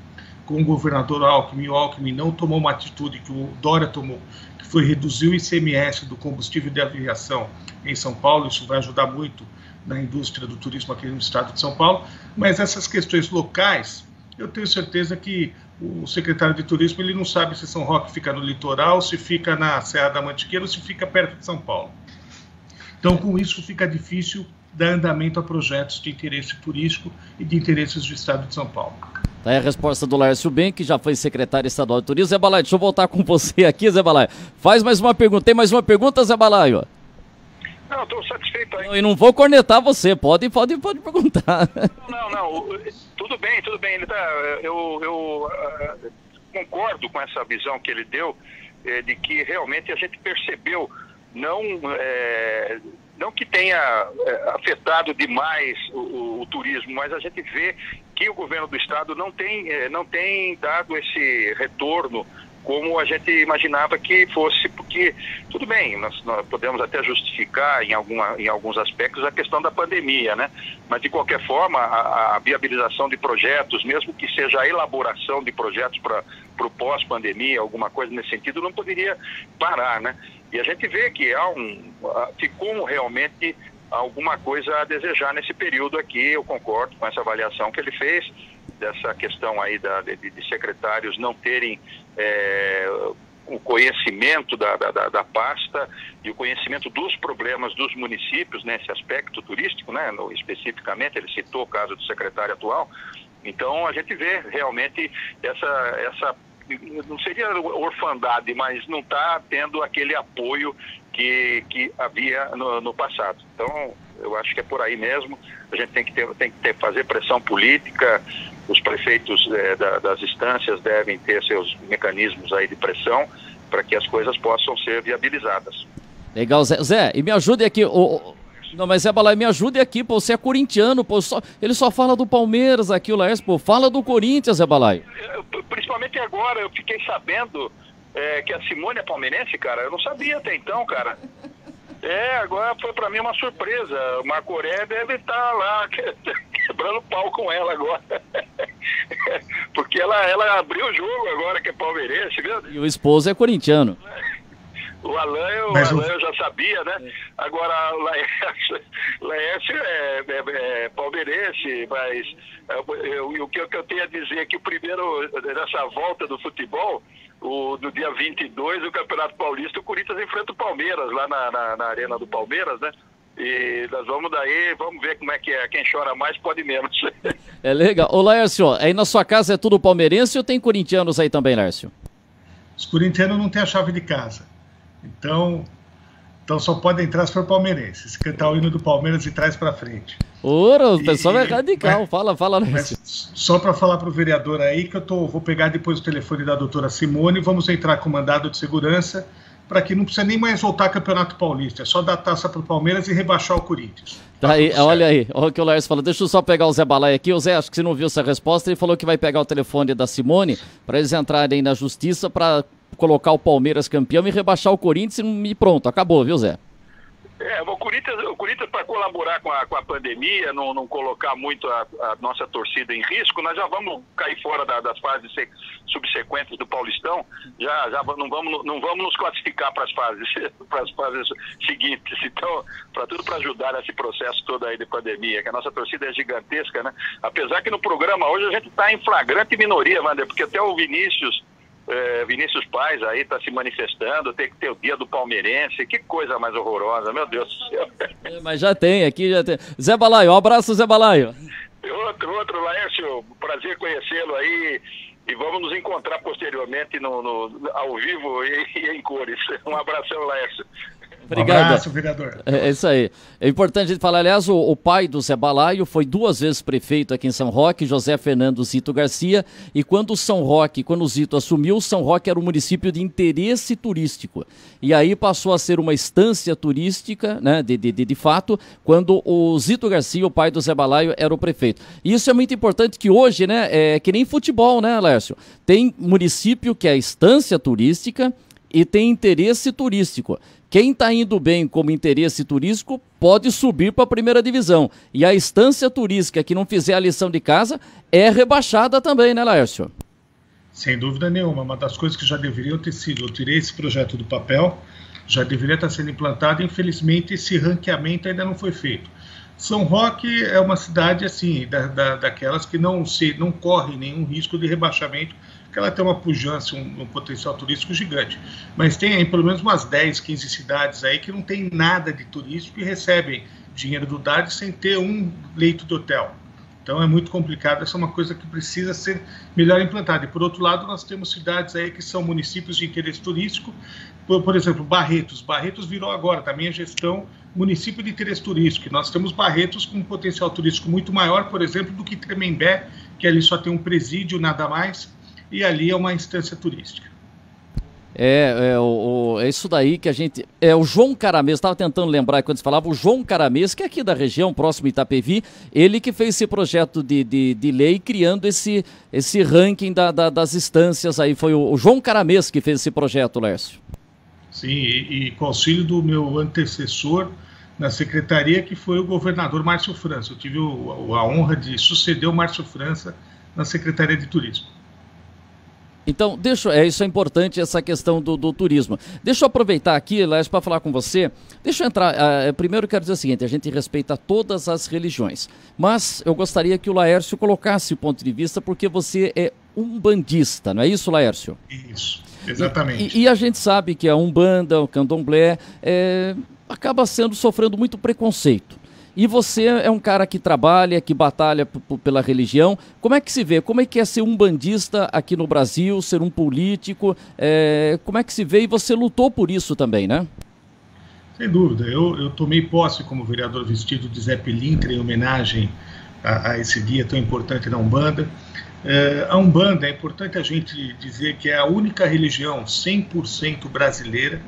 com o governador Alckmin. O Alckmin não tomou uma atitude que o Dória tomou, que foi reduzir o ICMS do combustível de aviação em São Paulo. Isso vai ajudar muito na indústria do turismo aqui no estado de São Paulo. Mas essas questões locais eu tenho certeza que o secretário de turismo ele não sabe se São Roque fica no litoral, se fica na Serra da Mantiqueira ou se fica perto de São Paulo. Então, com isso, fica difícil dar andamento a projetos de interesse turístico e de interesses do Estado de São Paulo. Tá aí a resposta do Lárcio Ben, que já foi secretário estadual de turismo. Zé Balaio, deixa eu voltar com você aqui, Zé Balaio. Faz mais uma pergunta. Tem mais uma pergunta, Zé Balaio? Não, estou satisfeito aí. E não vou cornetar você, pode, pode, pode perguntar. Não, não, tudo bem, tudo bem. Ele tá, eu, eu uh, concordo com essa visão que ele deu, eh, de que realmente a gente percebeu, não, eh, não que tenha eh, afetado demais o, o, o, turismo, mas a gente vê que o governo do estado não tem, não tem dado esse retorno como a gente imaginava que fosse, porque, tudo bem, nós, nós, podemos até justificar em, alguma, em alguns aspectos a questão da pandemia, né? Mas, de qualquer forma, a, a viabilização de projetos, mesmo que seja a elaboração de projetos para o pós-pandemia, alguma coisa nesse sentido, não poderia parar, né? E a gente vê que há um, ficou realmente alguma coisa a desejar nesse período aqui, eu concordo com essa avaliação que ele fez, dessa questão aí da, de, de secretários não terem é, o conhecimento da, da, da, pasta e o conhecimento dos problemas dos municípios nesse aspecto turístico, né, no, especificamente, ele citou o caso do secretário atual. Então, a gente vê realmente essa, essa não seria orfandade, mas não está tendo aquele apoio que, que havia no, no, passado. Então, eu acho que é por aí mesmo. A gente tem que, ter, tem que ter, fazer pressão política, os prefeitos é, da, das instâncias devem ter seus mecanismos aí de pressão para que as coisas possam ser viabilizadas. Legal, Zé. Zé, e me ajude aqui. O, não, mas Zé Balai, me ajude aqui, pô. Você é corintiano, pô. Só, ele só fala do Palmeiras aqui, o Laércio, pô. Fala do Corinthians, Zé Balai. Principalmente agora, eu fiquei sabendo é, que a Simone é palmeirense, cara. Eu não sabia até então, cara. É, agora foi para mim uma surpresa. O Marco Aurélio deve estar tá lá quebrando pau com ela agora. Porque ela, ela abriu o jogo agora, que é palmeirense, viu? E o esposo é corintiano. O Alan, eu, o Alan eu já sabia, né? Agora, o Laércio, Laércio é, é, é palmeirense, mas eu, o que eu tenho a dizer é que o primeiro, nessa volta do futebol, o, no dia 22, o Campeonato Paulista, o Corinthians enfrenta o Palmeiras, lá na, na, na Arena do Palmeiras, né? E nós vamos daí, vamos ver como é que é. Quem chora mais pode menos. É legal. Ô, Laércio, aí na sua casa é tudo palmeirense ou tem corintianos aí também, Laércio? Os corintianos não têm a chave de casa. Então, então só pode entrar se for palmeirense. Se cantar o hino do Palmeiras de trás para frente. Ora, o pessoal é radical. Mas, fala, fala, Laércio. Só para falar para o vereador aí que eu tô, vou pegar depois o telefone da doutora Simone, vamos entrar com mandado de segurança para que não precisa nem mais voltar Campeonato Paulista, é só dar taça para o Palmeiras e rebaixar o Corinthians. Tá aí, olha aí, olha o que o Lars falou. Deixa eu só pegar o Zé Balai aqui. O Zé, acho que você não viu essa resposta. Ele falou que vai pegar o telefone da Simone para eles entrarem na justiça para colocar o Palmeiras campeão e rebaixar o Corinthians e pronto, acabou, viu, Zé? É, o Corinthians, o Corinthians para colaborar com a, com a pandemia, não, não colocar muito a, a, nossa torcida em risco, nós já vamos cair fora da, das fases subsequentes do Paulistão, já, já não, vamos, não vamos nos classificar para as fases, para as fases seguintes. Então, para tudo para ajudar nesse processo todo aí de pandemia, que a nossa torcida é gigantesca, né? Apesar que no programa hoje a gente está em flagrante minoria, Wander, porque até o Vinícius é, Vinícius Paz aí está se manifestando, tem que ter o dia do palmeirense, que coisa mais horrorosa, meu Deus do céu. É, mas já tem, aqui já tem. Zé Balaio, um abraço, Zé Balaio. Outro, outro, Laércio, prazer conhecê-lo aí e vamos nos encontrar posteriormente no, no ao vivo e, e, em cores. Um abração, Laércio. Obrigado. Um abraço, vereador. É, é, isso aí. É importante a gente falar, aliás, o, o, pai do Zé Balaio foi duas vezes prefeito aqui em São Roque, José Fernando Zito Garcia, e quando o São Roque, quando o Zito assumiu, São Roque era um município de interesse turístico. E aí passou a ser uma estância turística, né, de, de, de, de fato, quando o Zito Garcia, o pai do Zé Balaio, era o prefeito. E isso é muito importante que hoje, né, é que nem futebol, né, Lércio? Tem município que é estância turística, e tem interesse turístico. Quem está indo bem como interesse turístico pode subir para a primeira divisão. E a estância turística que não fizer a lição de casa é rebaixada também, né, Laércio? Sem dúvida nenhuma. Uma das coisas que já deveriam ter sido, eu tirei esse projeto do papel, já deveria estar sendo implantado, infelizmente esse ranqueamento ainda não foi feito. São Roque é uma cidade assim, da, da, daquelas que não se não corre nenhum risco de rebaixamento, porque ela tem uma pujança, um, um, potencial turístico gigante. Mas tem aí pelo menos umas 10, 15 cidades aí que não tem nada de turístico e recebem dinheiro do DAD sem ter um leito de hotel. Então é muito complicado, essa é uma coisa que precisa ser melhor implantada. E por outro lado, nós temos cidades aí que são municípios de interesse turístico, por, por exemplo, Barretos. Barretos virou agora, da minha gestão, município de interesse turístico. nós temos Barretos com um potencial turístico muito maior, por exemplo, do que Tremembé, que ali só tem um presídio, nada mais, e ali é uma instância turística. É, é, o, é, isso daí que a gente. É o João Caramês, estava tentando lembrar quando você falava, o João Caramês, que é aqui da região, próximo Itapevi, ele que fez esse projeto de, de, de lei criando esse, esse ranking da, da, das instâncias aí. Foi o, o, João Caramês que fez esse projeto, Lércio. Sim, e, e com auxílio do meu antecessor na secretaria, que foi o governador Márcio França. Eu tive o, a honra de suceder o Márcio França na Secretaria de Turismo. Então, deixa, é, isso é importante, essa questão do, do turismo. Deixa eu aproveitar aqui, Léo, para falar com você. Deixa eu entrar. Uh, primeiro, eu quero dizer o seguinte: a gente respeita todas as religiões. Mas eu gostaria que o Laércio colocasse o ponto de vista, porque você é um bandista, não é isso, Laércio? Isso, exatamente. E, e, e a gente sabe que a Umbanda, o Candomblé, é, acaba sendo sofrendo muito preconceito. E você é um cara que trabalha, que batalha pela religião. Como é que se vê? Como é que é ser um bandista aqui no Brasil, ser um político? É... Como é que se vê? E você lutou por isso também, né? Sem dúvida. Eu, eu tomei posse como vereador vestido de Zé Pilintra em homenagem a, a esse dia tão importante na Umbanda. É, a Umbanda, é importante a gente dizer que é a única religião 100% brasileira.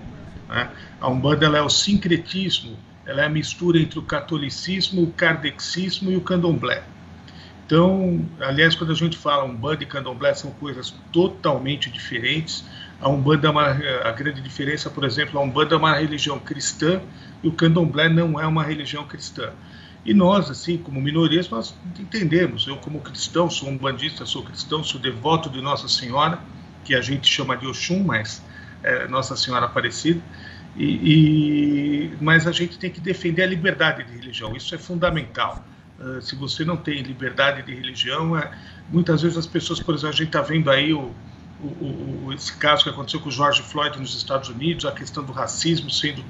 Né? A Umbanda é o sincretismo ela é a mistura entre o catolicismo, o kardexismo e o candomblé. Então, aliás, quando a gente fala Umbanda e Candomblé são coisas totalmente diferentes. A Umbanda é uma, a grande diferença, por exemplo, a Umbanda é uma religião cristã e o Candomblé não é uma religião cristã. E nós, assim, como minorias, nós entendemos. Eu, como cristão, sou um bandista, sou cristão, sou devoto de Nossa Senhora, que a gente chama de Oxum, mas é Nossa Senhora Aparecida. E, e, mas a gente tem que defender a liberdade de religião, isso é fundamental. Uh, se você não tem liberdade de religião, é, muitas vezes as pessoas, por exemplo, a gente está vendo aí o, o, o, esse caso que aconteceu com o George Floyd nos Estados Unidos, a questão do racismo sendo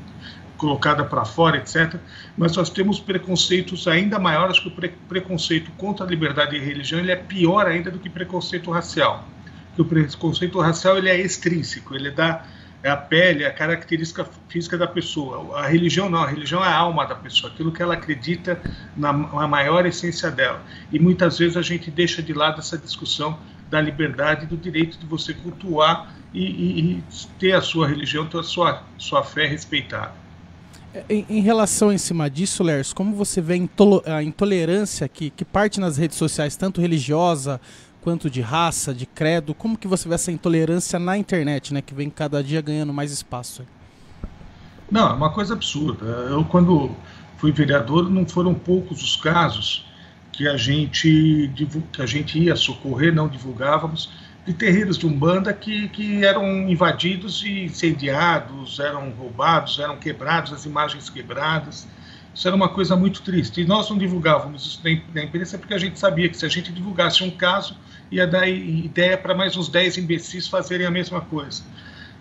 colocada para fora, etc. Mas nós temos preconceitos ainda maiores que o pre preconceito contra a liberdade de religião, ele é pior ainda do que preconceito racial. Porque o preconceito racial ele é extrínseco, ele dá é a pele, a característica física da pessoa. A religião não, a religião é a alma da pessoa, aquilo que ela acredita na, na maior essência dela. E muitas vezes a gente deixa de lado essa discussão da liberdade, do direito de você cultuar e, e, e ter a sua religião, ter a sua, sua fé respeitada. Em, em, relação em cima disso, Lers, como você vê a intolerância que, que parte nas redes sociais, tanto religiosa quanto de raça, de credo, como que você vê essa intolerância na internet, né, que vem cada dia ganhando mais espaço? Não, é uma coisa absurda. Eu quando fui vereador, não foram poucos os casos que a gente que a gente ia socorrer, não divulgávamos, de terreiros de umbanda que, que eram invadidos e incendiados, eram roubados, eram quebrados, as imagens quebradas. Isso era uma coisa muito triste. E nós não divulgávamos isso na imprensa porque a gente sabia que se a gente divulgasse um caso, ia dar ideia para mais uns 10 imbecis fazerem a mesma coisa.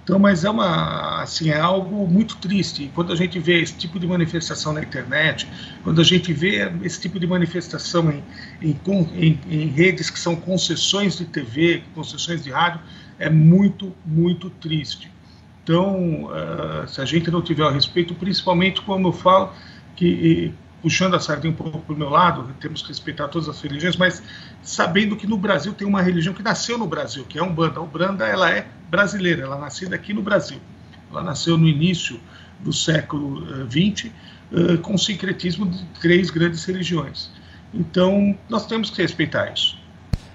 Então, mas é uma, assim, é algo muito triste. E quando a gente vê esse tipo de manifestação na internet, quando a gente vê esse tipo de manifestação em, em, em, em redes que são concessões de TV, concessões de rádio, é muito, muito triste. Então, uh, se a gente não tiver o respeito, principalmente como eu falo, que puxando a sardinha um pouco para o meu lado, temos que respeitar todas as religiões, mas sabendo que no Brasil tem uma religião que nasceu no Brasil, que é a Umbanda. A Umbanda ela é brasileira, ela é nascida aqui no Brasil. Ela nasceu no início do século XX, uh, uh, com o sincretismo de três grandes religiões. Então, nós temos que respeitar isso.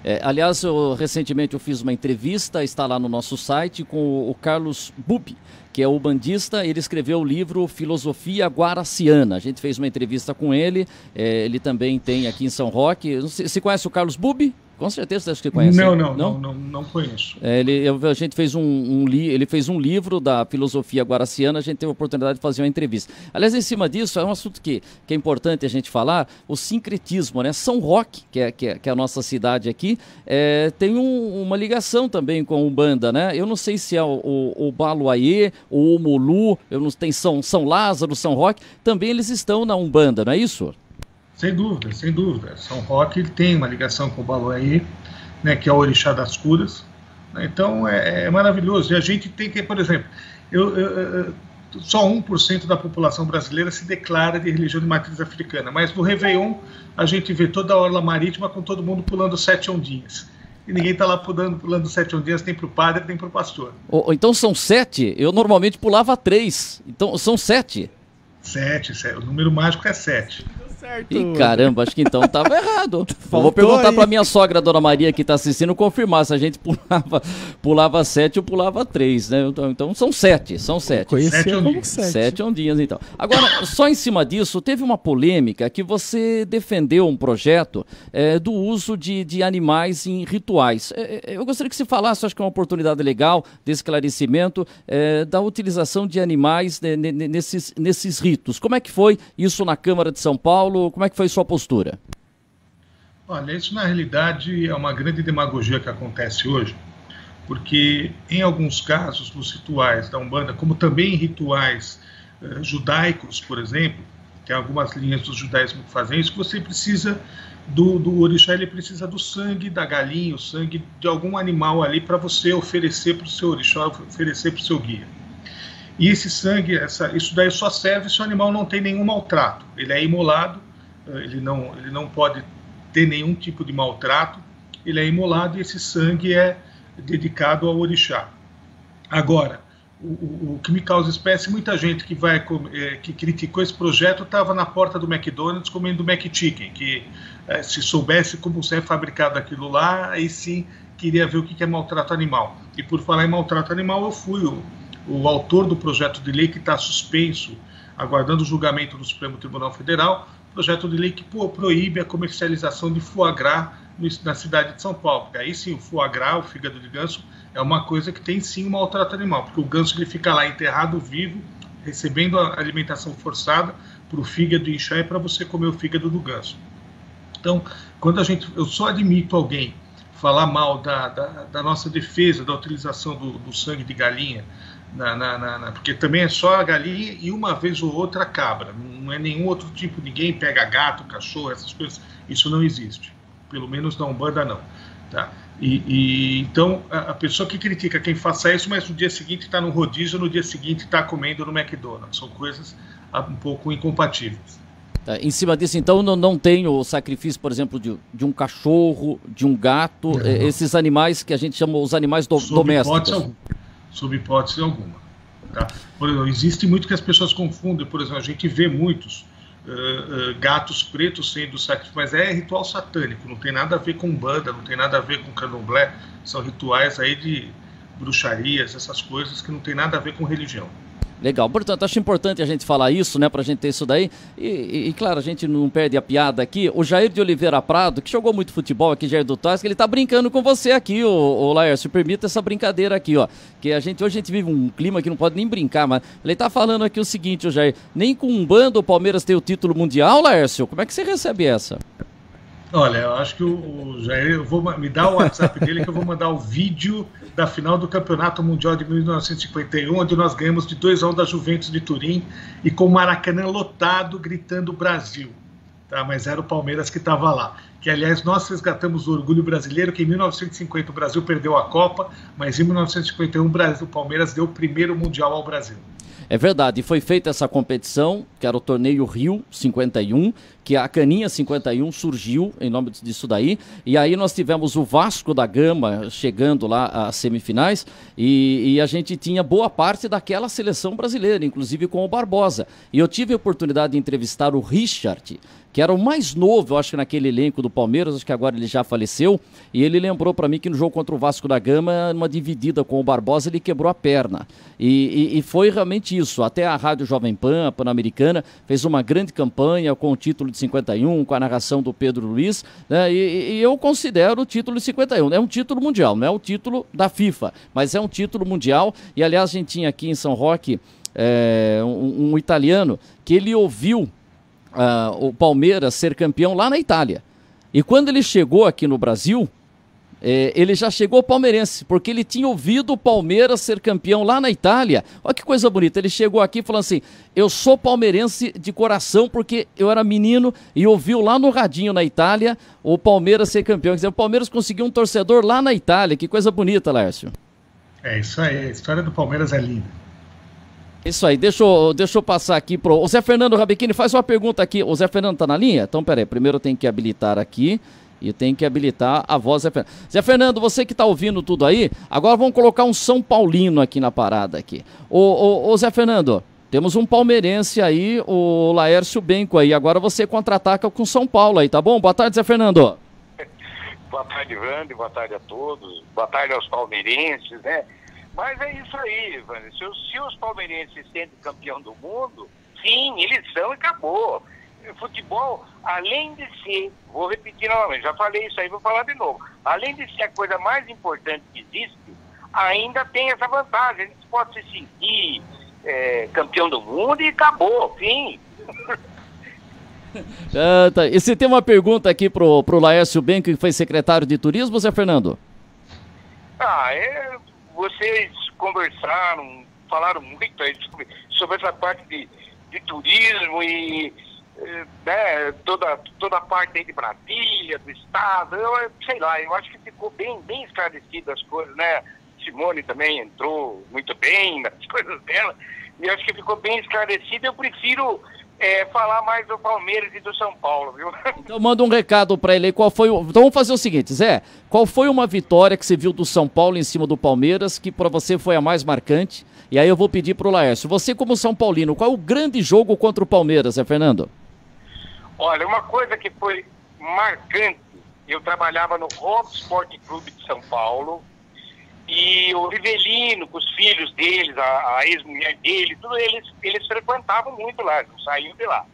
É, aliás, eu, recentemente eu fiz uma entrevista, está lá no nosso site, com o, o Carlos Bubi, que é o bandista. Ele escreveu o livro Filosofia Guaraciana. A gente fez uma entrevista com ele. É, ele também tem aqui em São Roque. Você conhece o Carlos Bubi? Com certeza acho que conhece. Não, não, não, não, não conheço. É, ele, eu, a gente fez um, um li, ele fez um livro da filosofia guaraciana, a gente teve a oportunidade de fazer uma entrevista. Aliás, em cima disso, é um assunto que, que é importante a gente falar, o sincretismo, né? São Roque, que é, que é, que é a nossa cidade aqui, é, tem um, uma ligação também com o Banda, né? Eu não sei se é o, o, o Baluayê, o Molu, eu não tem São, São Lázaro, São Roque, também eles estão na Umbanda, não é isso? Sem dúvida, sem dúvida. São Roque tem uma ligação com o Baluaí, né, que é o orixá das curas. Né? Então é, é, maravilhoso. E a gente tem que, por exemplo, eu, eu, eu só 1% da população brasileira se declara de religião de matriz africana, mas no Réveillon a gente vê toda a orla marítima com todo mundo pulando sete ondinhas. E ninguém está lá pulando, pulando sete ondinhas, nem para o padre, nem para o pastor. Oh, então são sete? Eu normalmente pulava três. Então são sete? Sete, sete. o número mágico é sete certo. Ih, caramba, acho que então tava errado. vou perguntar para minha sogra, Dona Maria, que está assistindo, confirmar se a gente pulava, pulava sete ou pulava três, né? Então, então são sete, são sete. Sete como sete. Sete ondinhas, então. Agora, só em cima disso, teve uma polêmica que você defendeu um projeto é, do uso de, de animais em rituais. É, eu gostaria que você falasse, acho que é uma oportunidade legal de esclarecimento é, da utilização de animais né, nesses, nesses ritos. Como é que foi isso na Câmara de São Paulo? Paulo, como é que foi sua postura? Olha, isso na realidade é uma grande demagogia que acontece hoje, porque em alguns casos, nos rituais da Umbanda, como também em rituais eh, judaicos, por exemplo, tem algumas linhas do judaísmo que fazem isso, você precisa do, do orixá, ele precisa do sangue da galinha, o sangue de algum animal ali para você oferecer para o seu orixá, oferecer para o seu guia. E esse sangue, essa, isso daí só serve se o animal não tem nenhum maltrato. Ele é imolado, eh, ele não, ele não pode ter nenhum tipo de maltrato, ele é imolado e esse sangue é dedicado ao orixá. Agora, o, o, que me causa espécie, muita gente que vai é, que criticou esse projeto estava na porta do McDonald's comendo Mac Chicken, que é, se soubesse como é fabricado aquilo lá, aí sim queria ver o que é maltrato animal. E por falar em maltrato animal, eu fui o, o autor do projeto de lei que está suspenso, aguardando o julgamento do Supremo Tribunal Federal, projeto de lei que proíbe a comercialização de foie gras na cidade de São Paulo. Porque aí sim, o foie gras, o fígado de ganso, é uma coisa que tem sim um maltrato animal, porque o ganso ele fica lá enterrado vivo, recebendo a alimentação forçada para o fígado inchar e para você comer o fígado do ganso. Então, quando a gente, eu só admito alguém falar mal da, da, da nossa defesa da utilização do, do sangue de galinha na, na, na, porque também é só a galinha e uma vez ou outra a cabra. Não é nenhum outro tipo, ninguém pega gato, cachorro, essas coisas. Isso não existe. Pelo menos na Umbanda não. Tá? E, e então a, a, pessoa que critica quem faça isso, mas no dia seguinte está no rodízio, no dia seguinte está comendo no McDonald's. São coisas ah, um pouco incompatíveis. Tá, em cima disso, então, não, não tem o sacrifício, por exemplo, de, de um cachorro, de um gato, não, esses animais que a gente chama os animais do, domésticos sob hipótese alguma. Tá? Por exemplo, existe muito que as pessoas confundem, por exemplo, a gente vê muitos uh, uh, gatos pretos sendo sacrificados, mas é ritual satânico, não tem nada a ver com banda, não tem nada a ver com candomblé, são rituais aí de bruxarias, essas coisas que não tem nada a ver com religião. Legal. Portanto, acho importante a gente falar isso, né, pra gente ter isso daí. E, e, e, claro, a gente não perde a piada aqui. O Jair de Oliveira Prado, que jogou muito futebol aqui, Jair do Tasca, ele tá brincando com você aqui, o, o Laércio. Permita essa brincadeira aqui, ó. Que a gente, hoje a gente vive um clima que não pode nem brincar, mas ele tá falando aqui o seguinte, o Jair. Nem com um bando o Palmeiras tem o título mundial, Laércio? Como é que você recebe essa? Olha, eu acho que o, Jair, eu vou me dar o WhatsApp dele que eu vou mandar o vídeo da final do Campeonato Mundial de 1951, onde nós ganhamos de 2 a 1 da Juventus de Turim e com o Maracanã lotado gritando Brasil. Tá? Mas era o Palmeiras que estava lá. Que aliás nós resgatamos o orgulho brasileiro, que em 1950 o Brasil perdeu a Copa, mas em 1951 o, Brasil, o Palmeiras deu o primeiro Mundial ao Brasil. É verdade, foi feita essa competição, que era o torneio Rio 51, que a Caninha 51 surgiu em nome disso daí, e aí nós tivemos o Vasco da Gama chegando lá às semifinais, e, e a gente tinha boa parte daquela seleção brasileira, inclusive com o Barbosa. E eu tive a oportunidade de entrevistar o Richard, que era o mais novo, eu acho que naquele elenco do Palmeiras, acho que agora ele já faleceu, e ele lembrou para mim que no jogo contra o Vasco da Gama, numa dividida com o Barbosa, ele quebrou a perna. E, e, e foi realmente isso. Até a Rádio Jovem Pan, a Pan-Americana, fez uma grande campanha com o título de 51, com a narração do Pedro Luiz, né? E, e, eu considero o título de 51. É um título mundial, não é o título da FIFA, mas é um título mundial. E aliás, a gente tinha aqui em São Roque é, um, um, italiano que ele ouviu uh, o Palmeiras ser campeão lá na Itália. E quando ele chegou aqui no Brasil, é, ele já chegou palmeirense, porque ele tinha ouvido o Palmeiras ser campeão lá na Itália. Olha que coisa bonita. Ele chegou aqui falando assim: Eu sou palmeirense de coração, porque eu era menino e ouviu lá no radinho na Itália o Palmeiras ser campeão. Quer dizer, o Palmeiras conseguiu um torcedor lá na Itália. Que coisa bonita, Lércio. É isso aí. A história do Palmeiras é linda. Isso aí, deixa eu, deixa eu passar aqui pro. O Zé Fernando Rabequini faz uma pergunta aqui. O Zé Fernando tá na linha? Então, peraí, primeiro eu tenho que habilitar aqui. E tem que habilitar a voz Zé Fernando. Zé Fernando, você que está ouvindo tudo aí, agora vamos colocar um São Paulino aqui na parada aqui. Ô, ô, ô Zé Fernando, temos um palmeirense aí, o Laércio Benco aí. Agora você contra-ataca com São Paulo aí, tá bom? Boa tarde, Zé Fernando. Boa tarde, Vande. Boa tarde a todos. Boa tarde aos palmeirenses, né? Mas é isso aí, Vande. Se, se os palmeirenses sendo campeão do mundo, sim, eles são e acabou futebol, além de ser, vou repetir novamente, já falei isso aí, vou falar de novo, além de ser a coisa mais importante que existe, ainda tem essa vantagem, a gente pode se sentir é, campeão do mundo e acabou, fim. ah, tá. E você tem uma pergunta aqui pro, pro Laércio Benco, que foi secretário de turismo, Zé Fernando? Ah, é, vocês conversaram, falaram muito aí sobre, sobre essa parte de, de turismo e né, toda, toda a parte aí de Brasília, do Estado, eu sei lá, eu acho que ficou bem, bem esclarecido as coisas, né? Simone também entrou muito bem nas coisas dela, e acho que ficou bem esclarecido. Eu prefiro é, falar mais do Palmeiras e do São Paulo, viu? Então manda um recado para ele aí. Qual foi o... Então vamos fazer o seguinte, Zé. Qual foi uma vitória que você viu do São Paulo em cima do Palmeiras que para você foi a mais marcante? E aí eu vou pedir para o Laércio. Você como São Paulino, qual é o grande jogo contra o Palmeiras, Zé Fernando? Olha, uma coisa que foi marcante, eu trabalhava no Home Sport Clube de São Paulo, e o Rivelino, com os filhos deles, a, a ex-mulher dele, tudo eles, eles frequentavam muito lá, não saíam de lá.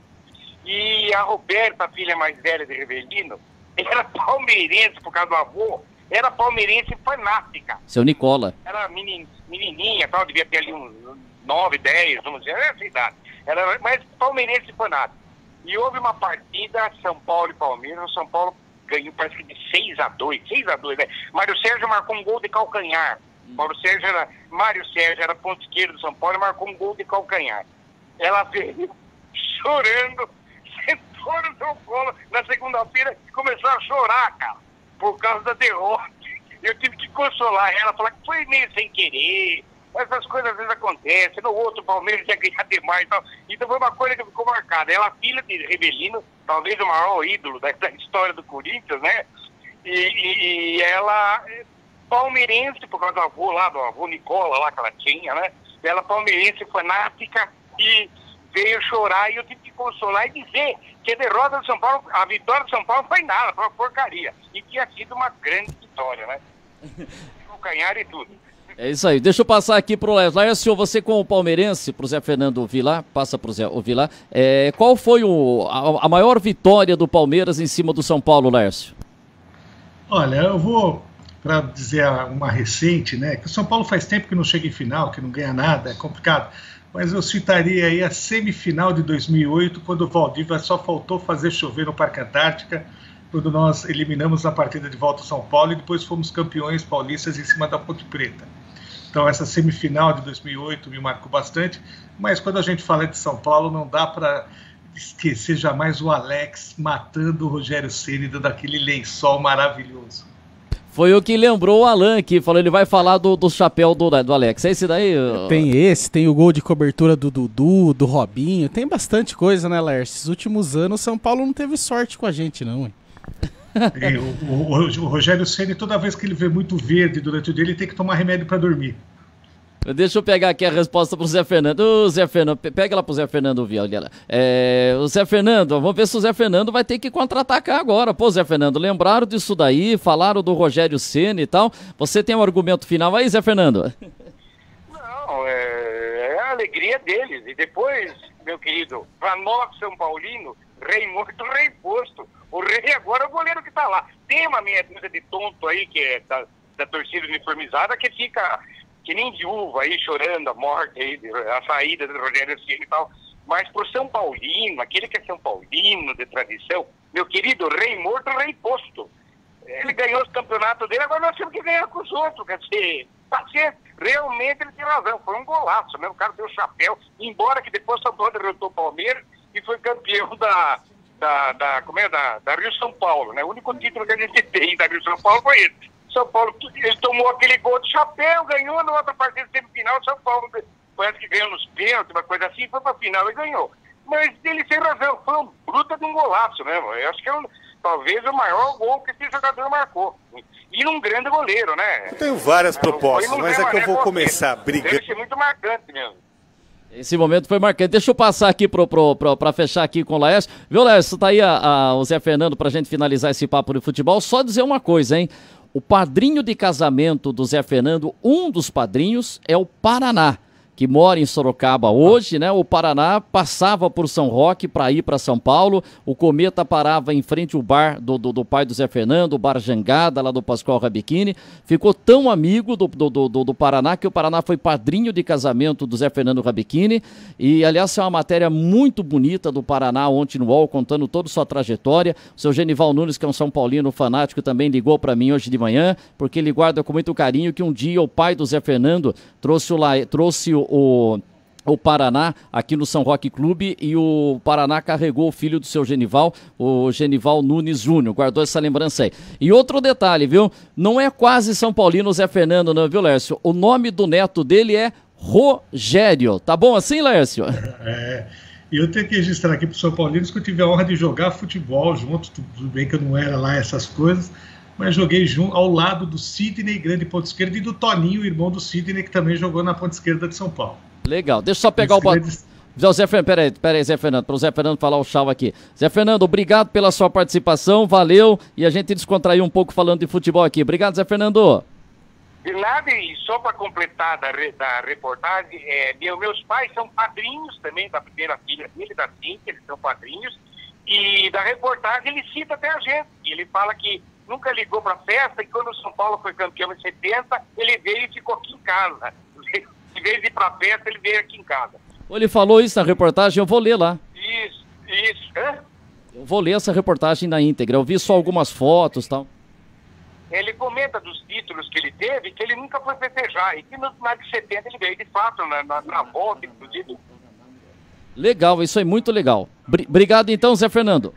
E a Roberta, a filha mais velha de Rivelino, era palmeirense por causa do avô, era palmeirense fanática. Seu Nicola. Era menin, menininha, tal, devia ter ali uns 9, 10, vamos dizer, essa idade. Era, mas palmeirense fanática. E houve uma partida, São Paulo e Palmeiras. O São Paulo ganhou, parece que de 6 a 2 6 a 2 né? Mário Sérgio marcou um gol de calcanhar. Mário Sérgio era, Mário Sérgio era ponto esquerdo do São Paulo e marcou um gol de calcanhar. Ela veio chorando, sentou no seu colo na segunda-feira e começou a chorar, cara, por causa da derrota. Eu tive que consolar ela, falar que foi meio sem querer, essas coisas às vezes acontecem. No outro, o Palmeiras ia ganhar demais e tal. Então foi uma coisa que ficou marcada. Ela, filha de Revelino, talvez o maior ídolo da, da história do Corinthians, né? E, e, e, ela, palmeirense, por causa do avô lá, do avô Nicola lá que ela tinha, né? Ela, palmeirense, fanática, e veio chorar e eu tive que consolar e dizer que a derrota do São Paulo, a vitória do São Paulo foi nada, foi uma porcaria. E tinha sido uma grande vitória, né? Calcanhar e tudo. É isso aí. Deixa eu passar aqui pro Lécio. Você com o palmeirense, pro Zé Fernando Vilar, passa pro Zé Vilar. É, qual foi o, a, a, maior vitória do Palmeiras em cima do São Paulo, Lécio? Olha, eu vou para dizer uma recente, né? Que o São Paulo faz tempo que não chega em final, que não ganha nada, é complicado. Mas eu citaria aí a semifinal de 2008, quando o Valdívia só faltou fazer chover no Parque Antártica, quando nós eliminamos a partida de volta ao São Paulo e depois fomos campeões paulistas em cima da Ponte Preta. Então, essa semifinal de 2008 me marcou bastante, mas quando a gente fala de São Paulo, não dá para esquecer jamais o Alex matando o Rogério Ceni dando aquele lençol maravilhoso. Foi o que lembrou o Alan, que falou, ele vai falar do, do chapéu do, do Alex. É esse daí? Tem esse, tem o gol de cobertura do Dudu, do Robinho, tem bastante coisa, né, Lércio? Esses últimos anos, São Paulo não teve sorte com a gente, não, hein? É, o, o, o, Rogério Ceni toda vez que ele vê muito verde durante o dia, ele tem que tomar remédio para dormir. Deixa eu pegar aqui a resposta pro Zé Fernando. Ô, Zé Fernando, pega lá pro Zé Fernando ouvir. Olha É, o Zé Fernando, vamos ver se o Zé Fernando vai ter que contra-atacar agora. Pô, Zé Fernando, lembraram disso daí, falaram do Rogério Ceni e tal. Você tem um argumento final aí, Zé Fernando? Não, é, é a alegria deles. E depois, meu querido, para nós, São Paulinos, rei morto, rei posto. O rei agora é o goleiro que tá lá. Tem uma meia dúzia de tonto aí, que é da, da torcida uniformizada, que fica que nem viúva aí, chorando a morte aí, a saída do Rogério Ceni e tal. Mas pro São Paulino, aquele que é São Paulino de tradição, meu querido rei morto, rei posto. Ele ganhou os campeonatos dele, agora nós temos que ganhar com os outros. Quer dizer, paciência. Realmente ele tem razão, foi um golaço, né? O cara deu chapéu, embora que depois São Paulo derrotou o Palmeiras e foi campeão da, da, da, como é, da, da Rio São Paulo, né? O único título que a gente tem da Rio São Paulo foi esse. São Paulo, ele tomou aquele gol de chapéu, ganhou na outra partida semifinal, São Paulo parece que ganhou nos pênaltis, uma coisa assim, foi pra final e ganhou. Mas ele tem razão, foi um bruta de um golaço mesmo. Eu acho que é um, talvez o maior gol que esse jogador marcou. E num grande goleiro, né? Eu tenho várias propostas, mas é que eu vou começar brigando. Deve ser muito marcante mesmo. Esse momento foi marcante. Deixa eu passar aqui pra fechar aqui com o Laércio. Viu, Laércio? Tá aí a, a, o Zé Fernando pra gente finalizar esse papo de futebol. Só dizer uma coisa, hein? O padrinho de casamento do Zé Fernando, um dos padrinhos, é o Paraná que mora em Sorocaba hoje, né? O Paraná passava por São Roque para ir para São Paulo. O Cometa parava em frente ao bar do, do, do, pai do Zé Fernando, o bar Jangada, lá do Pascoal Rabiquini. Ficou tão amigo do, do, do, do, Paraná que o Paraná foi padrinho de casamento do Zé Fernando Rabiquini. E, aliás, é uma matéria muito bonita do Paraná ontem no UOL, contando toda a sua trajetória. O seu Genival Nunes, que é um São Paulino fanático, também ligou para mim hoje de manhã, porque ele guarda com muito carinho que um dia o pai do Zé Fernando trouxe o, trouxe o o, o Paraná aqui no São Roque Clube e o Paraná carregou o filho do seu Genival, o Genival Nunes Júnior, guardou essa lembrança aí. E outro detalhe, viu? Não é quase São Paulino Zé Fernando, não, viu, Lércio? O nome do neto dele é Rogério. Tá bom assim, Lércio? É. E eu tenho que registrar aqui para São Paulino que eu tive a honra de jogar futebol junto, tudo bem que eu não era lá essas coisas, mas joguei junto, ao lado do Sidney, grande ponto esquerda, e do Toninho, irmão do Sidney, que também jogou na ponta esquerda de São Paulo. Legal, deixa eu só pegar o botão. Zé Fernando, peraí, peraí, Zé Fernando, para o Zé Fernando falar o chau aqui. Zé Fernando, obrigado pela sua participação, valeu, e a gente descontraiu um pouco falando de futebol aqui. Obrigado, Zé Fernando. De nada, e só para completar da, da reportagem, é, meus pais são padrinhos também da primeira filha dele, da Cintia, eles são padrinhos, e da reportagem ele cita até a gente, ele fala que nunca ligou para a festa e quando o São Paulo foi campeão em 70, ele veio e ficou aqui em casa. Em vez de ir para a festa, ele veio aqui em casa. Ele falou isso na reportagem, eu vou ler lá. Isso, isso. Hã? Eu vou ler essa reportagem na íntegra. Eu vi só algumas fotos e tal. Ele comenta dos títulos que ele teve, que ele nunca foi festejar. E que no final de 70 ele veio de fato, na, na, na volta, inclusive. Legal, isso é muito legal. Br obrigado então, Zé Fernando.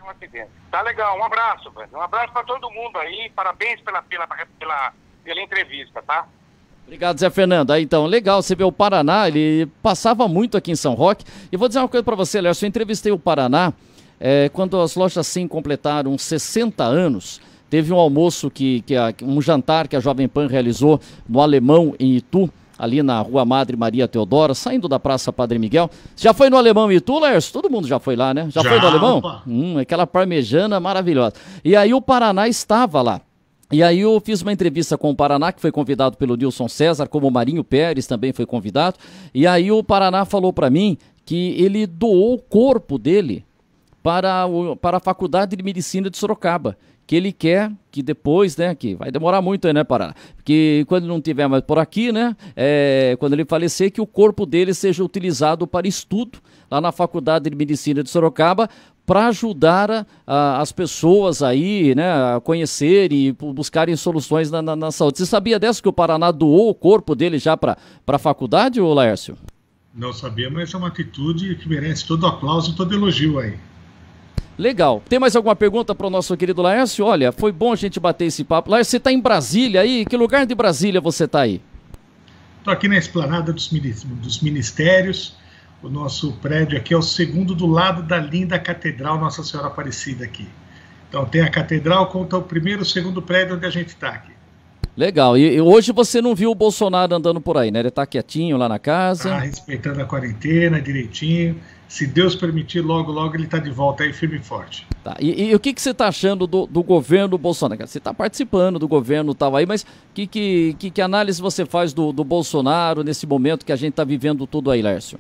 Tá legal, um abraço, velho. Um abraço para todo mundo aí. Parabéns pela, pela, pela, pela entrevista, tá? Obrigado, Zé Fernando. Aí, então, legal, você vê o Paraná, ele passava muito aqui em São Roque. E vou dizer uma coisa para você, Léo, eu entrevistei o Paraná é, quando as lojas Sim completaram 60 anos. Teve um almoço, que, que a, um jantar que a Jovem Pan realizou no Alemão, em Itu, ali na Rua Madre Maria Teodora, saindo da Praça Padre Miguel. Já foi no Alemão e tu, Lércio? Todo mundo já foi lá, né? Já, já foi no Alemão? Hum, aquela parmejana maravilhosa. E aí o Paraná estava lá. E aí eu fiz uma entrevista com o Paraná, que foi convidado pelo Nilson César, como o Marinho Pérez também foi convidado. E aí o Paraná falou para mim que ele doou o corpo dele para, o, para a Faculdade de Medicina de Sorocaba que ele quer que depois, né, que vai demorar muito aí, né, Pará? Que quando não tiver mais por aqui, né, é, quando ele falecer, que o corpo dele seja utilizado para estudo lá na Faculdade de Medicina de Sorocaba para ajudar a, a, as pessoas aí, né, a conhecer e buscarem soluções na, na, na, saúde. Você sabia dessa que o Paraná doou o corpo dele já para a faculdade, ô Laércio? Não sabia, mas é uma atitude que merece todo aplauso e todo elogio aí. Legal. Tem mais alguma pergunta para o nosso querido Laércio? Olha, foi bom a gente bater esse papo. Laércio, você está em Brasília aí? Que lugar de Brasília você está aí? Estou aqui na esplanada dos, dos ministérios. O nosso prédio aqui é o segundo do lado da linda Catedral Nossa Senhora Aparecida aqui. Então tem a catedral conta o primeiro e o segundo prédio onde a gente está aqui. Legal. E, e, hoje você não viu o Bolsonaro andando por aí, né? Ele está quietinho lá na casa. Está respeitando a quarentena direitinho se Deus permitir, logo, logo ele está de volta aí firme e forte. Tá. E, e o que, que você está achando do, do governo Bolsonaro? Você está participando do governo tal aí, mas que, que, que, que, análise você faz do, do Bolsonaro nesse momento que a gente está vivendo tudo aí, Lércio?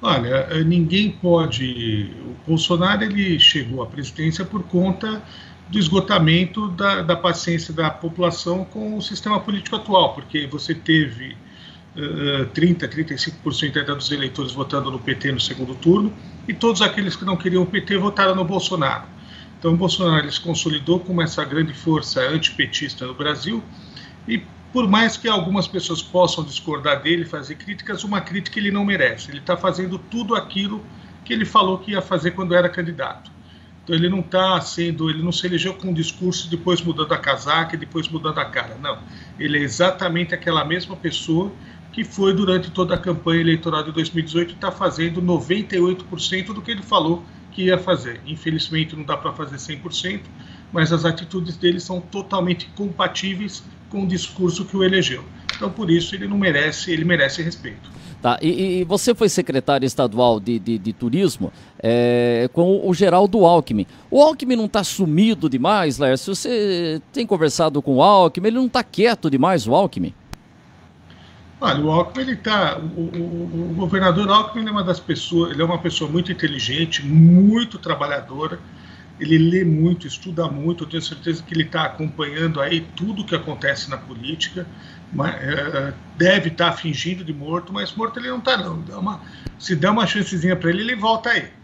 Olha, eh, ninguém pode. O Bolsonaro ele chegou à presidência por conta do esgotamento da, da paciência da população com o sistema político atual, porque você teve 30, 35% ainda dos eleitores votando no PT no segundo turno e todos aqueles que não queriam o PT votaram no Bolsonaro. Então, o Bolsonaro se consolidou como essa grande força antipetista no Brasil e por mais que algumas pessoas possam discordar dele, fazer críticas, uma crítica ele não merece. Ele está fazendo tudo aquilo que ele falou que ia fazer quando era candidato. Então ele não está sendo, ele não se elegeu com um discurso depois mudando a casaca e depois mudando a cara. Não, ele é exatamente aquela mesma pessoa que foi durante toda a campanha eleitoral de 2018 e está fazendo 98% do que ele falou que ia fazer. Infelizmente não dá para fazer 100%, mas as atitudes dele são totalmente compatíveis com o discurso que o elegeu. Então, por isso, ele não merece, ele merece respeito. Tá, e, e você foi secretário estadual de, de, de turismo é, com o Geraldo Alckmin. O Alckmin não está sumido demais, Lércio? Você tem conversado com o Alckmin? Ele não está quieto demais, o Alckmin? Olha, o Alckmin, ele tá, o, o, o, governador Alckmin é uma das pessoas, ele é uma pessoa muito inteligente, muito trabalhadora, ele lê muito, estuda muito, eu tenho certeza que ele está acompanhando aí tudo que acontece na política, mas, é, deve estar tá fingindo de morto, mas morto ele não está não. Dá uma, se der uma chancezinha para ele, ele volta aí.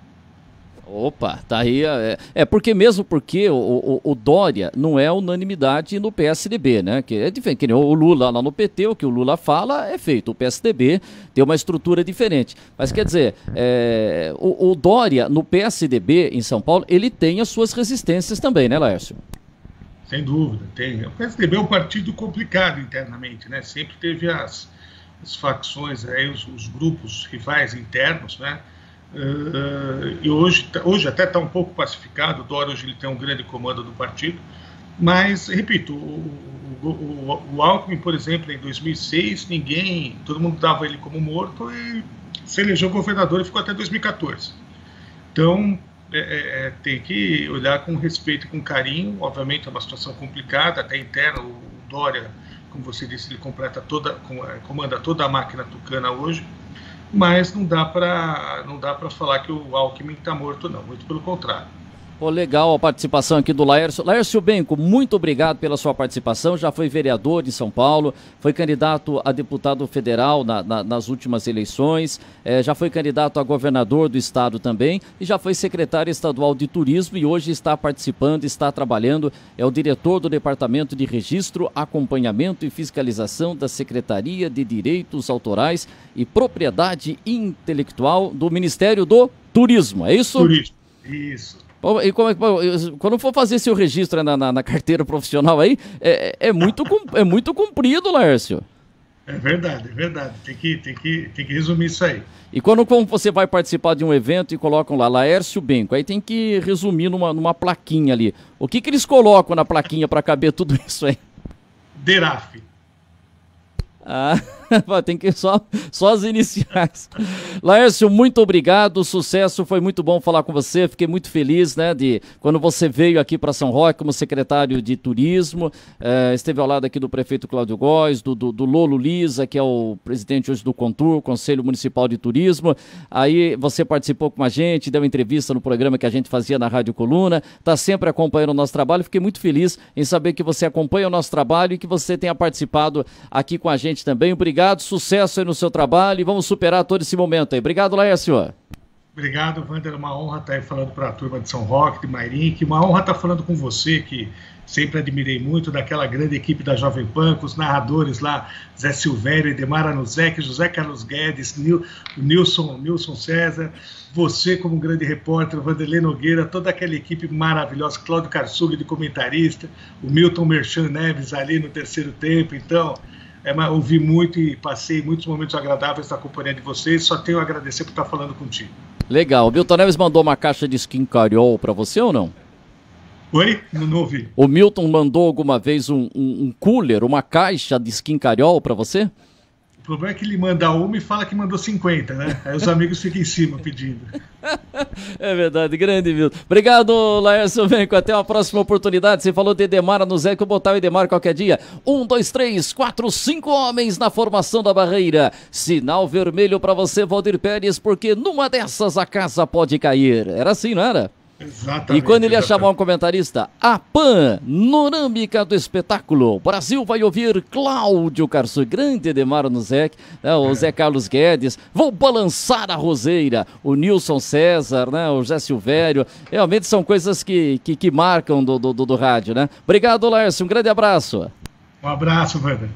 Opa, tá aí. É, é porque mesmo porque o, o, o, Dória não é unanimidade no PSDB, né? Que é diferente. Que o Lula lá no PT, o que o Lula fala é feito. O PSDB tem uma estrutura diferente. Mas quer dizer, é, o, o, Dória no PSDB em São Paulo, ele tem as suas resistências também, né, Laércio? Sem dúvida, tem. O PSDB é um partido complicado internamente, né? Sempre teve as, as facções aí, os, os grupos rivais internos, né? Uh, e hoje, tá, hoje até está um pouco pacificado, o Dória hoje ele tem um grande comando do partido, mas, repito, o, o, o, Alckmin, por exemplo, em 2006, ninguém, todo mundo dava ele como morto e se elegeu governador e ficou até 2014. Então, é, é, é, tem que olhar com respeito e com carinho, obviamente é uma situação complicada, até interna, o Dória, como você disse, ele completa toda, é, comanda toda a máquina tucana hoje, mas não dá para falar que o Alckmin está morto não, muito pelo contrário. Pô, legal a participação aqui do Laércio. Laércio Benco, muito obrigado pela sua participação. Já foi vereador de São Paulo, foi candidato a deputado federal na, na, nas últimas eleições, é, já foi candidato a governador do estado também e já foi secretário estadual de turismo e hoje está participando, está trabalhando. É o diretor do Departamento de Registro, Acompanhamento e Fiscalização da Secretaria de Direitos Autorais e Propriedade Intelectual do Ministério do Turismo. É isso? Turismo. Isso. E como é, quando for fazer seu registro na, na, na carteira profissional aí, é, é, muito, é muito comprido, Lércio. É verdade, é verdade. Tem que, tem, que, tem que resumir isso aí. E quando você vai participar de um evento e colocam lá Laércio Benco, aí tem que resumir numa, numa plaquinha ali. O que, que eles colocam na plaquinha para caber tudo isso aí? Deraf. Ah, tem que só, só as iniciais. Laércio, muito obrigado, sucesso, foi muito bom falar com você, fiquei muito feliz, né, de quando você veio aqui para São Roque como secretário de turismo, eh, esteve ao lado aqui do prefeito Cláudio Góes, do, do, do, Lolo Lisa, que é o presidente hoje do Contur, Conselho Municipal de Turismo, aí você participou com a gente, deu entrevista no programa que a gente fazia na Rádio Coluna, está sempre acompanhando o nosso trabalho, fiquei muito feliz em saber que você acompanha o nosso trabalho e que você tenha participado aqui com a gente gente também. Obrigado, sucesso aí no seu trabalho e vamos superar todo esse momento aí. Obrigado, Laércio. Obrigado, Wander. É uma honra estar aí falando para a turma de São Roque, de Mairink. Uma honra estar falando com você, que sempre admirei muito, daquela grande equipe da Jovem Pan, com os narradores lá, Zé Silvério, Edemar Anuzek, José Carlos Guedes, Nil, Nilson, Nilson César, você como grande repórter, Vanderlei Nogueira, toda aquela equipe maravilhosa, Cláudio Karsug de comentarista, o Milton Merchan Neves ali no terceiro tempo. Então, é, ouvi muito e passei muitos momentos agradáveis na companhia de vocês. Só tenho a agradecer por estar falando contigo. Legal. O Milton Neves mandou uma caixa de skin cariol para você ou não? Oi? Não, não ouvi. O Milton mandou alguma vez um, um, um cooler, uma caixa de skin cariol para você? O problema é que ele manda uma e fala que mandou 50, né? Aí os amigos ficam em cima pedindo. É verdade, grande, Milton. Obrigado, Laércio Venco. Até uma próxima oportunidade. Você falou de Edemar no Zé, que botar o Edemar qualquer dia. Um, dois, três, quatro, cinco homens na formação da barreira. Sinal vermelho para você, Valdir Pérez, porque numa dessas a casa pode cair. Era assim, não era? Exatamente. E quando ele ia chamar um comentarista, a panorâmica do espetáculo. O Brasil vai ouvir Cláudio Carçu, grande Edemar no Zé, né, o Zé Carlos Guedes. Vou balançar a roseira. O Nilson César, né, o José Silvério. Realmente são coisas que, que, que marcam do, do, do, do rádio, né? Obrigado, Lércio. Um grande abraço. Um abraço, Wander.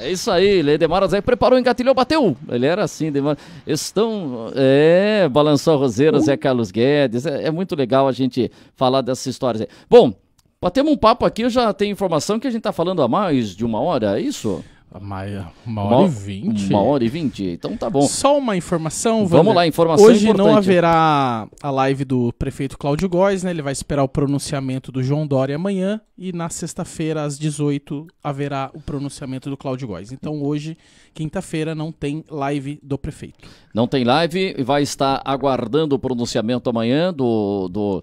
É isso aí, Edemar Zé preparou, engatilhou, bateu. Ele era assim, Edemar. Estão. É, balançou a roseira, Zé Carlos Guedes. É, é, muito legal a gente falar dessas histórias aí. Bom, batemos um papo aqui, eu já tenho informação que a gente tá falando há mais de uma hora, é isso? Uma, uma hora uma, e vinte. Uma hora e vinte, então tá bom. Só uma informação, Vamos Wander. lá, informação Hoje importante. não haverá a live do prefeito Cláudio Góes, né? Ele vai esperar o pronunciamento do João Dória amanhã e na sexta-feira, às 18 haverá o pronunciamento do Cláudio Góes. Então hoje, quinta-feira, não tem live do prefeito. Não tem live e vai estar aguardando o pronunciamento amanhã do. do,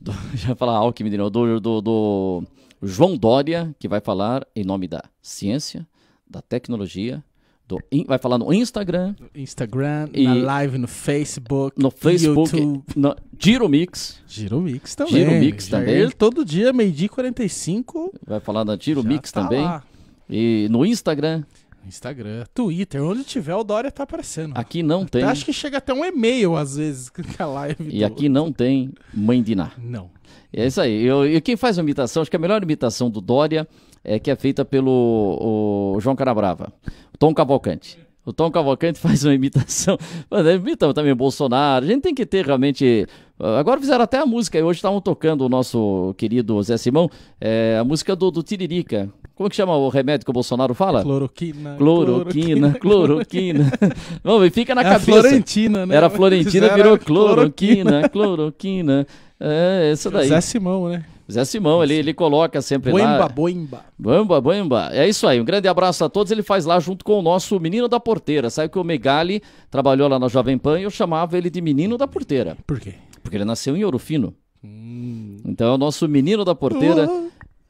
do já falar Alckmin, do, do, do João Dória, que vai falar em nome da ciência, da tecnologia, do, vai falar no Instagram. Instagram, E- na live no Facebook, No Facebook, YouTube. no Giromix, Giromix também. Giromix também. ele todo dia, meio-dia e 45. vai falar na Giromix tá também. lá. E no Instagram, Instagram, Twitter, onde tiver o Dória tá aparecendo. aqui não tem. Até acho que chega até um e-mail às vezes com a live. E do- aqui não tem Mãe Diná. Não. É isso aí. Eu, e quem faz a imitação, acho que a melhor imitação do Dória é que é feita pelo o João Canabrava, o Tom Cavalcante. O Tom Cavalcante faz uma imitação. Mano, imita também o Bolsonaro. A gente tem que ter realmente. Agora fizeram até a música. e Hoje estavam tocando o nosso querido Zé Simão, é, a música do, do Tiririca. Como que chama o remédio que o Bolsonaro fala? Cloroquina. Cloroquina, cloroquina. Vamos, e fica na Era cabeça. Florentina, né? Era Florentina, virou cloroquina, cloroquina. É, isso daí. Zé Simão, né? Zé Simão, ele, ele coloca sempre lá. Boemba, boemba. Bamba, bamba. É isso aí. Um grande abraço a todos. Ele faz lá junto com o nosso menino da porteira. Sabe que o Megali trabalhou lá na Jovem Pan e eu chamava ele de menino da porteira. Por quê? Porque ele nasceu em Ouro Fino. Hum. Então é o nosso menino da porteira.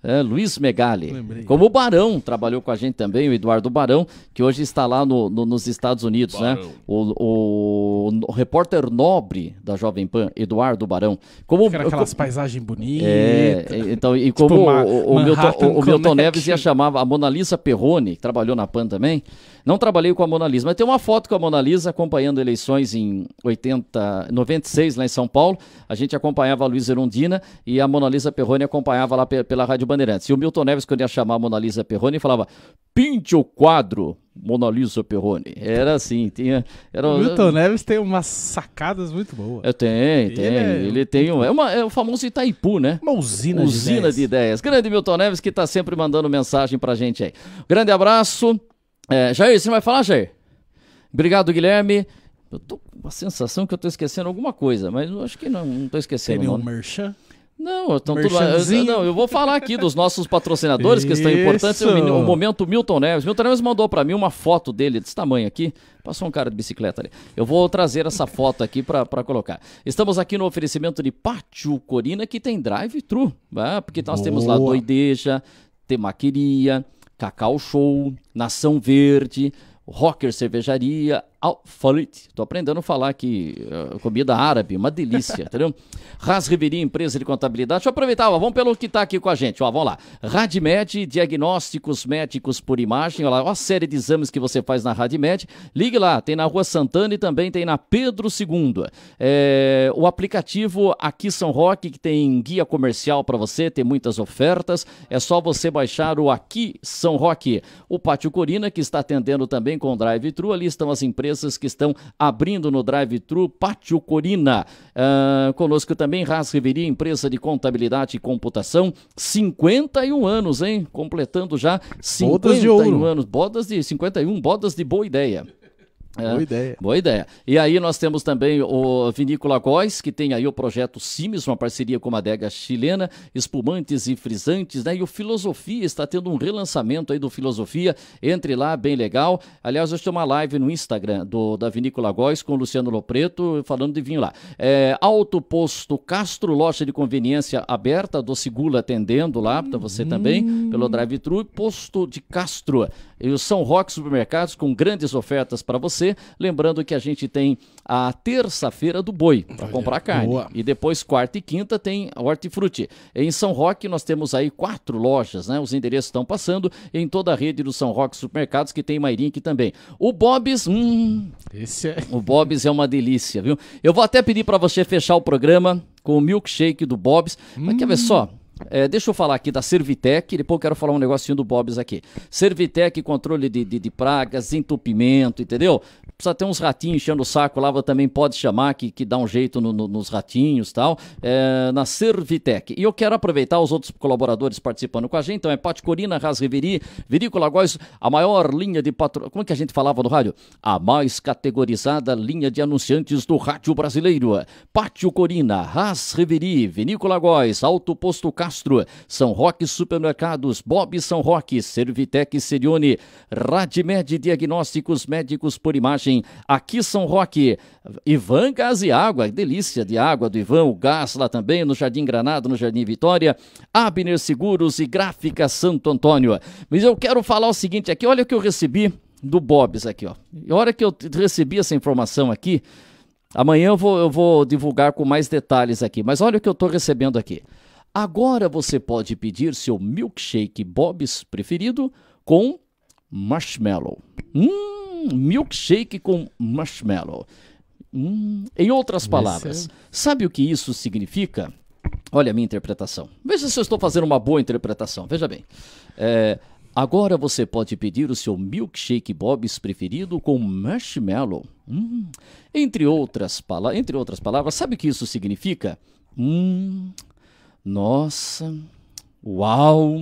É, Luiz Megali. Lembrei. Como o Barão trabalhou com a gente também, o Eduardo Barão, que hoje está lá no- no- nos Estados Unidos, né? O, o- o repórter nobre da Jovem Pan, Eduardo Barão. Como, Fica naquelas paisagens bonitas. é, então, e como Tipo o, o Milton, o- o Milton. Neves ia chamar a Mona Lisa Perrone, que trabalhou na PAN também. Não trabalhei com a Mona Lisa, mas tem uma foto com a Mona Lisa acompanhando eleições em 80, 96 lá em São Paulo. A gente acompanhava a Luiz Erundina e a Mona Lisa Perrone acompanhava lá pe- pela Rádio Bandeirantes. E o Milton Neves, quando ia chamar a Mona Lisa Perrone, falava: pinte o quadro, Mona Lisa Perrone. Era assim, tinha. Era, O Milton Neves tem umas sacadas muito boas. Eu tenho, tem. é- Ele tem um. É, uma, é o famoso Itaipu, né? Uma usina, Usina de de ideias. ideias. Grande Milton Neves que tá sempre mandando mensagem pra gente aí. Grande abraço. É, Jair, você vai falar, Jair? Obrigado, Guilherme. Eu tô com a sensação que eu tô esquecendo alguma coisa, mas eu acho que não, não tô Tem esquecendo. nenhum Não, merchan? Não, tudo lá. Eu- não, eu vou falar aqui dos nossos patrocinadores que estão importantes. O, o momento Milton Neves. Milton Neves mandou pra mim uma foto dele desse tamanho aqui. Passou um cara de bicicleta ali. Eu vou trazer essa foto aqui pra colocar. Estamos aqui no oferecimento de Pátio Corina, que tem drive-thru. né? Porque nós temos lá Boa. Doideja, Temaqueria, Cacau Show, Nação Verde, Rocker Cervejaria, Alfalit. Tô aprendendo a falar aqui, eh, comida árabe, uma delícia, entendeu? Ras Riveria, empresa de contabilidade. Deixa eu aproveitar, ó, vamos pelo que tá aqui com a gente, ó, vamos lá. Radmed, diagnósticos médicos por imagem, ó lá, ó a série de exames que você faz na Radmed. Ligue lá, tem na Rua Santana e também tem na Pedro II. É, o aplicativo Aqui São Roque, que tem guia comercial para você, tem muitas ofertas. É só você baixar o Aqui São Roque. O Pátio Corina, que está atendendo também com drive-thru. Ali estão as empresas que estão abrindo no drive-thru Pátio Corina. Ah, conosco também Ras Riveria, empresa de contabilidade e computação. 51 anos, hein? Completando já 51 Bodas de ouro. anos. Bodas de 51, bodas de boa ideia. É, boa ideia. Boa ideia. E aí nós temos também o Vinícola Góis, que tem aí o projeto Simes, uma parceria com uma adega chilena, espumantes e frisantes, né? E o Filosofia está tendo um relançamento aí do Filosofia. Entre lá, bem legal. Aliás, hoje tem uma live no Instagram do, da Vinícola Góis com o Luciano Lopreto falando de vinho lá. É, Alto Posto Castro, loja de conveniência aberta, do Segula atendendo lá, para você também, pelo drive-thru. Posto de Castro. E o São Roque Supermercados com grandes ofertas para você. Lembrando que a gente tem a terça-feira do boi para comprar carne. Boa. E depois, quarta e quinta, tem a hortifruti. Em São Roque, nós temos aí quatro lojas, né? Os endereços estão passando em toda a rede do São Roque Supermercados, que tem Mairim aqui também. O Bob's, hum, Esse é... o Bob's é uma delícia, viu? Eu vou até pedir para você fechar o programa com o milkshake do Bob's. Hum. Mas quer ver só? É, deixa eu falar aqui da Servitec, depois eu quero falar um negocinho do Bob's aqui. Servitec, controle de, de, de pragas, entupimento, entendeu? precisa ter uns ratinhos enchendo o saco lá, também pode chamar, que, que dá um jeito no, no, nos ratinhos tal, é, na Servitec. E eu quero aproveitar os outros colaboradores participando com a gente, então é Pati Corina, Rasreveri, Virícola Góis, a maior linha de patro... Como é que a gente falava no rádio? A mais categorizada linha de anunciantes do rádio brasileiro. Pátio Corina, Rasreveri, Vinícola Góis, Alto Posto Castro, São Roque Supermercados, Bob São Roque, Servitec Serione, Radmed Diagnósticos Médicos por Imagem, aqui São Roque. Ivan Gás e Água, delícia de água do Ivan, o gás lá também, no Jardim Granado, no Jardim Vitória, Abner Seguros e Gráfica Santo Antônio. Mas eu quero falar o seguinte aqui, olha o que eu recebi do Bob's aqui, ó. E a hora que eu recebi essa informação aqui, amanhã eu vou, eu vou divulgar com mais detalhes aqui, mas olha o que eu estou recebendo aqui. Agora você pode pedir seu milkshake Bob's preferido com marshmallow. Hum! milkshake com marshmallow. Hum, em outras palavras, sabe o que isso significa? Olha a minha interpretação. Veja se eu estou fazendo uma boa interpretação. Veja bem. É, agora você pode pedir o seu milkshake Bob's preferido com marshmallow. Hum, entre, outras entre outras palavras, sabe o que isso significa? Hum, nossa, uau,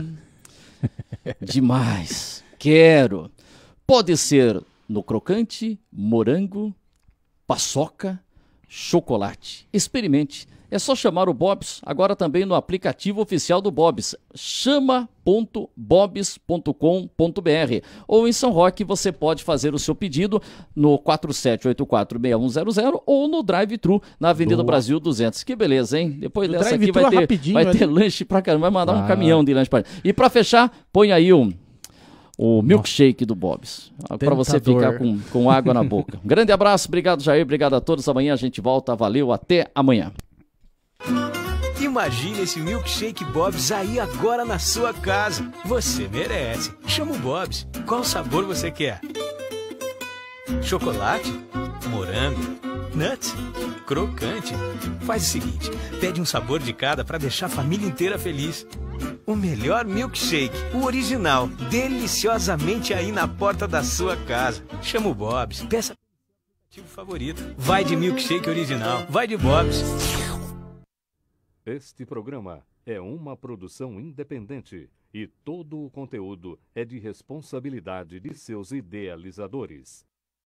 demais, quero. Pode ser no crocante, morango, paçoca, chocolate. Experimente. É só chamar o Bob's, agora também no aplicativo oficial do Bob's, chama.bobs.com.br. Ou em São Roque você pode fazer o seu pedido no 47846100 ou no drive-thru na Avenida Boa. Brasil 200. Que beleza, hein? Depois dessa aqui vai ter, vai ter lanche pra caramba, vai mandar ah. um caminhão de lanche para. E para fechar, põe aí um o milkshake do Bob's. Para você ficar com, com água na boca. Um grande abraço, obrigado Jair, obrigado a todos. Amanhã a gente volta, valeu, até amanhã. Imagine esse milkshake Bob's aí agora na sua casa. Você merece. Chama o Bob's. Qual sabor você quer? Chocolate? Morango? Nuts? Crocante? Faz o seguinte, pede um sabor de cada para deixar a família inteira feliz. O melhor milkshake, o original, deliciosamente aí na porta da sua casa. Chama o Bob's, peça favorito. Vai de milkshake original, vai de Bob's. Este programa é uma produção independente e todo o conteúdo é de responsabilidade de seus idealizadores.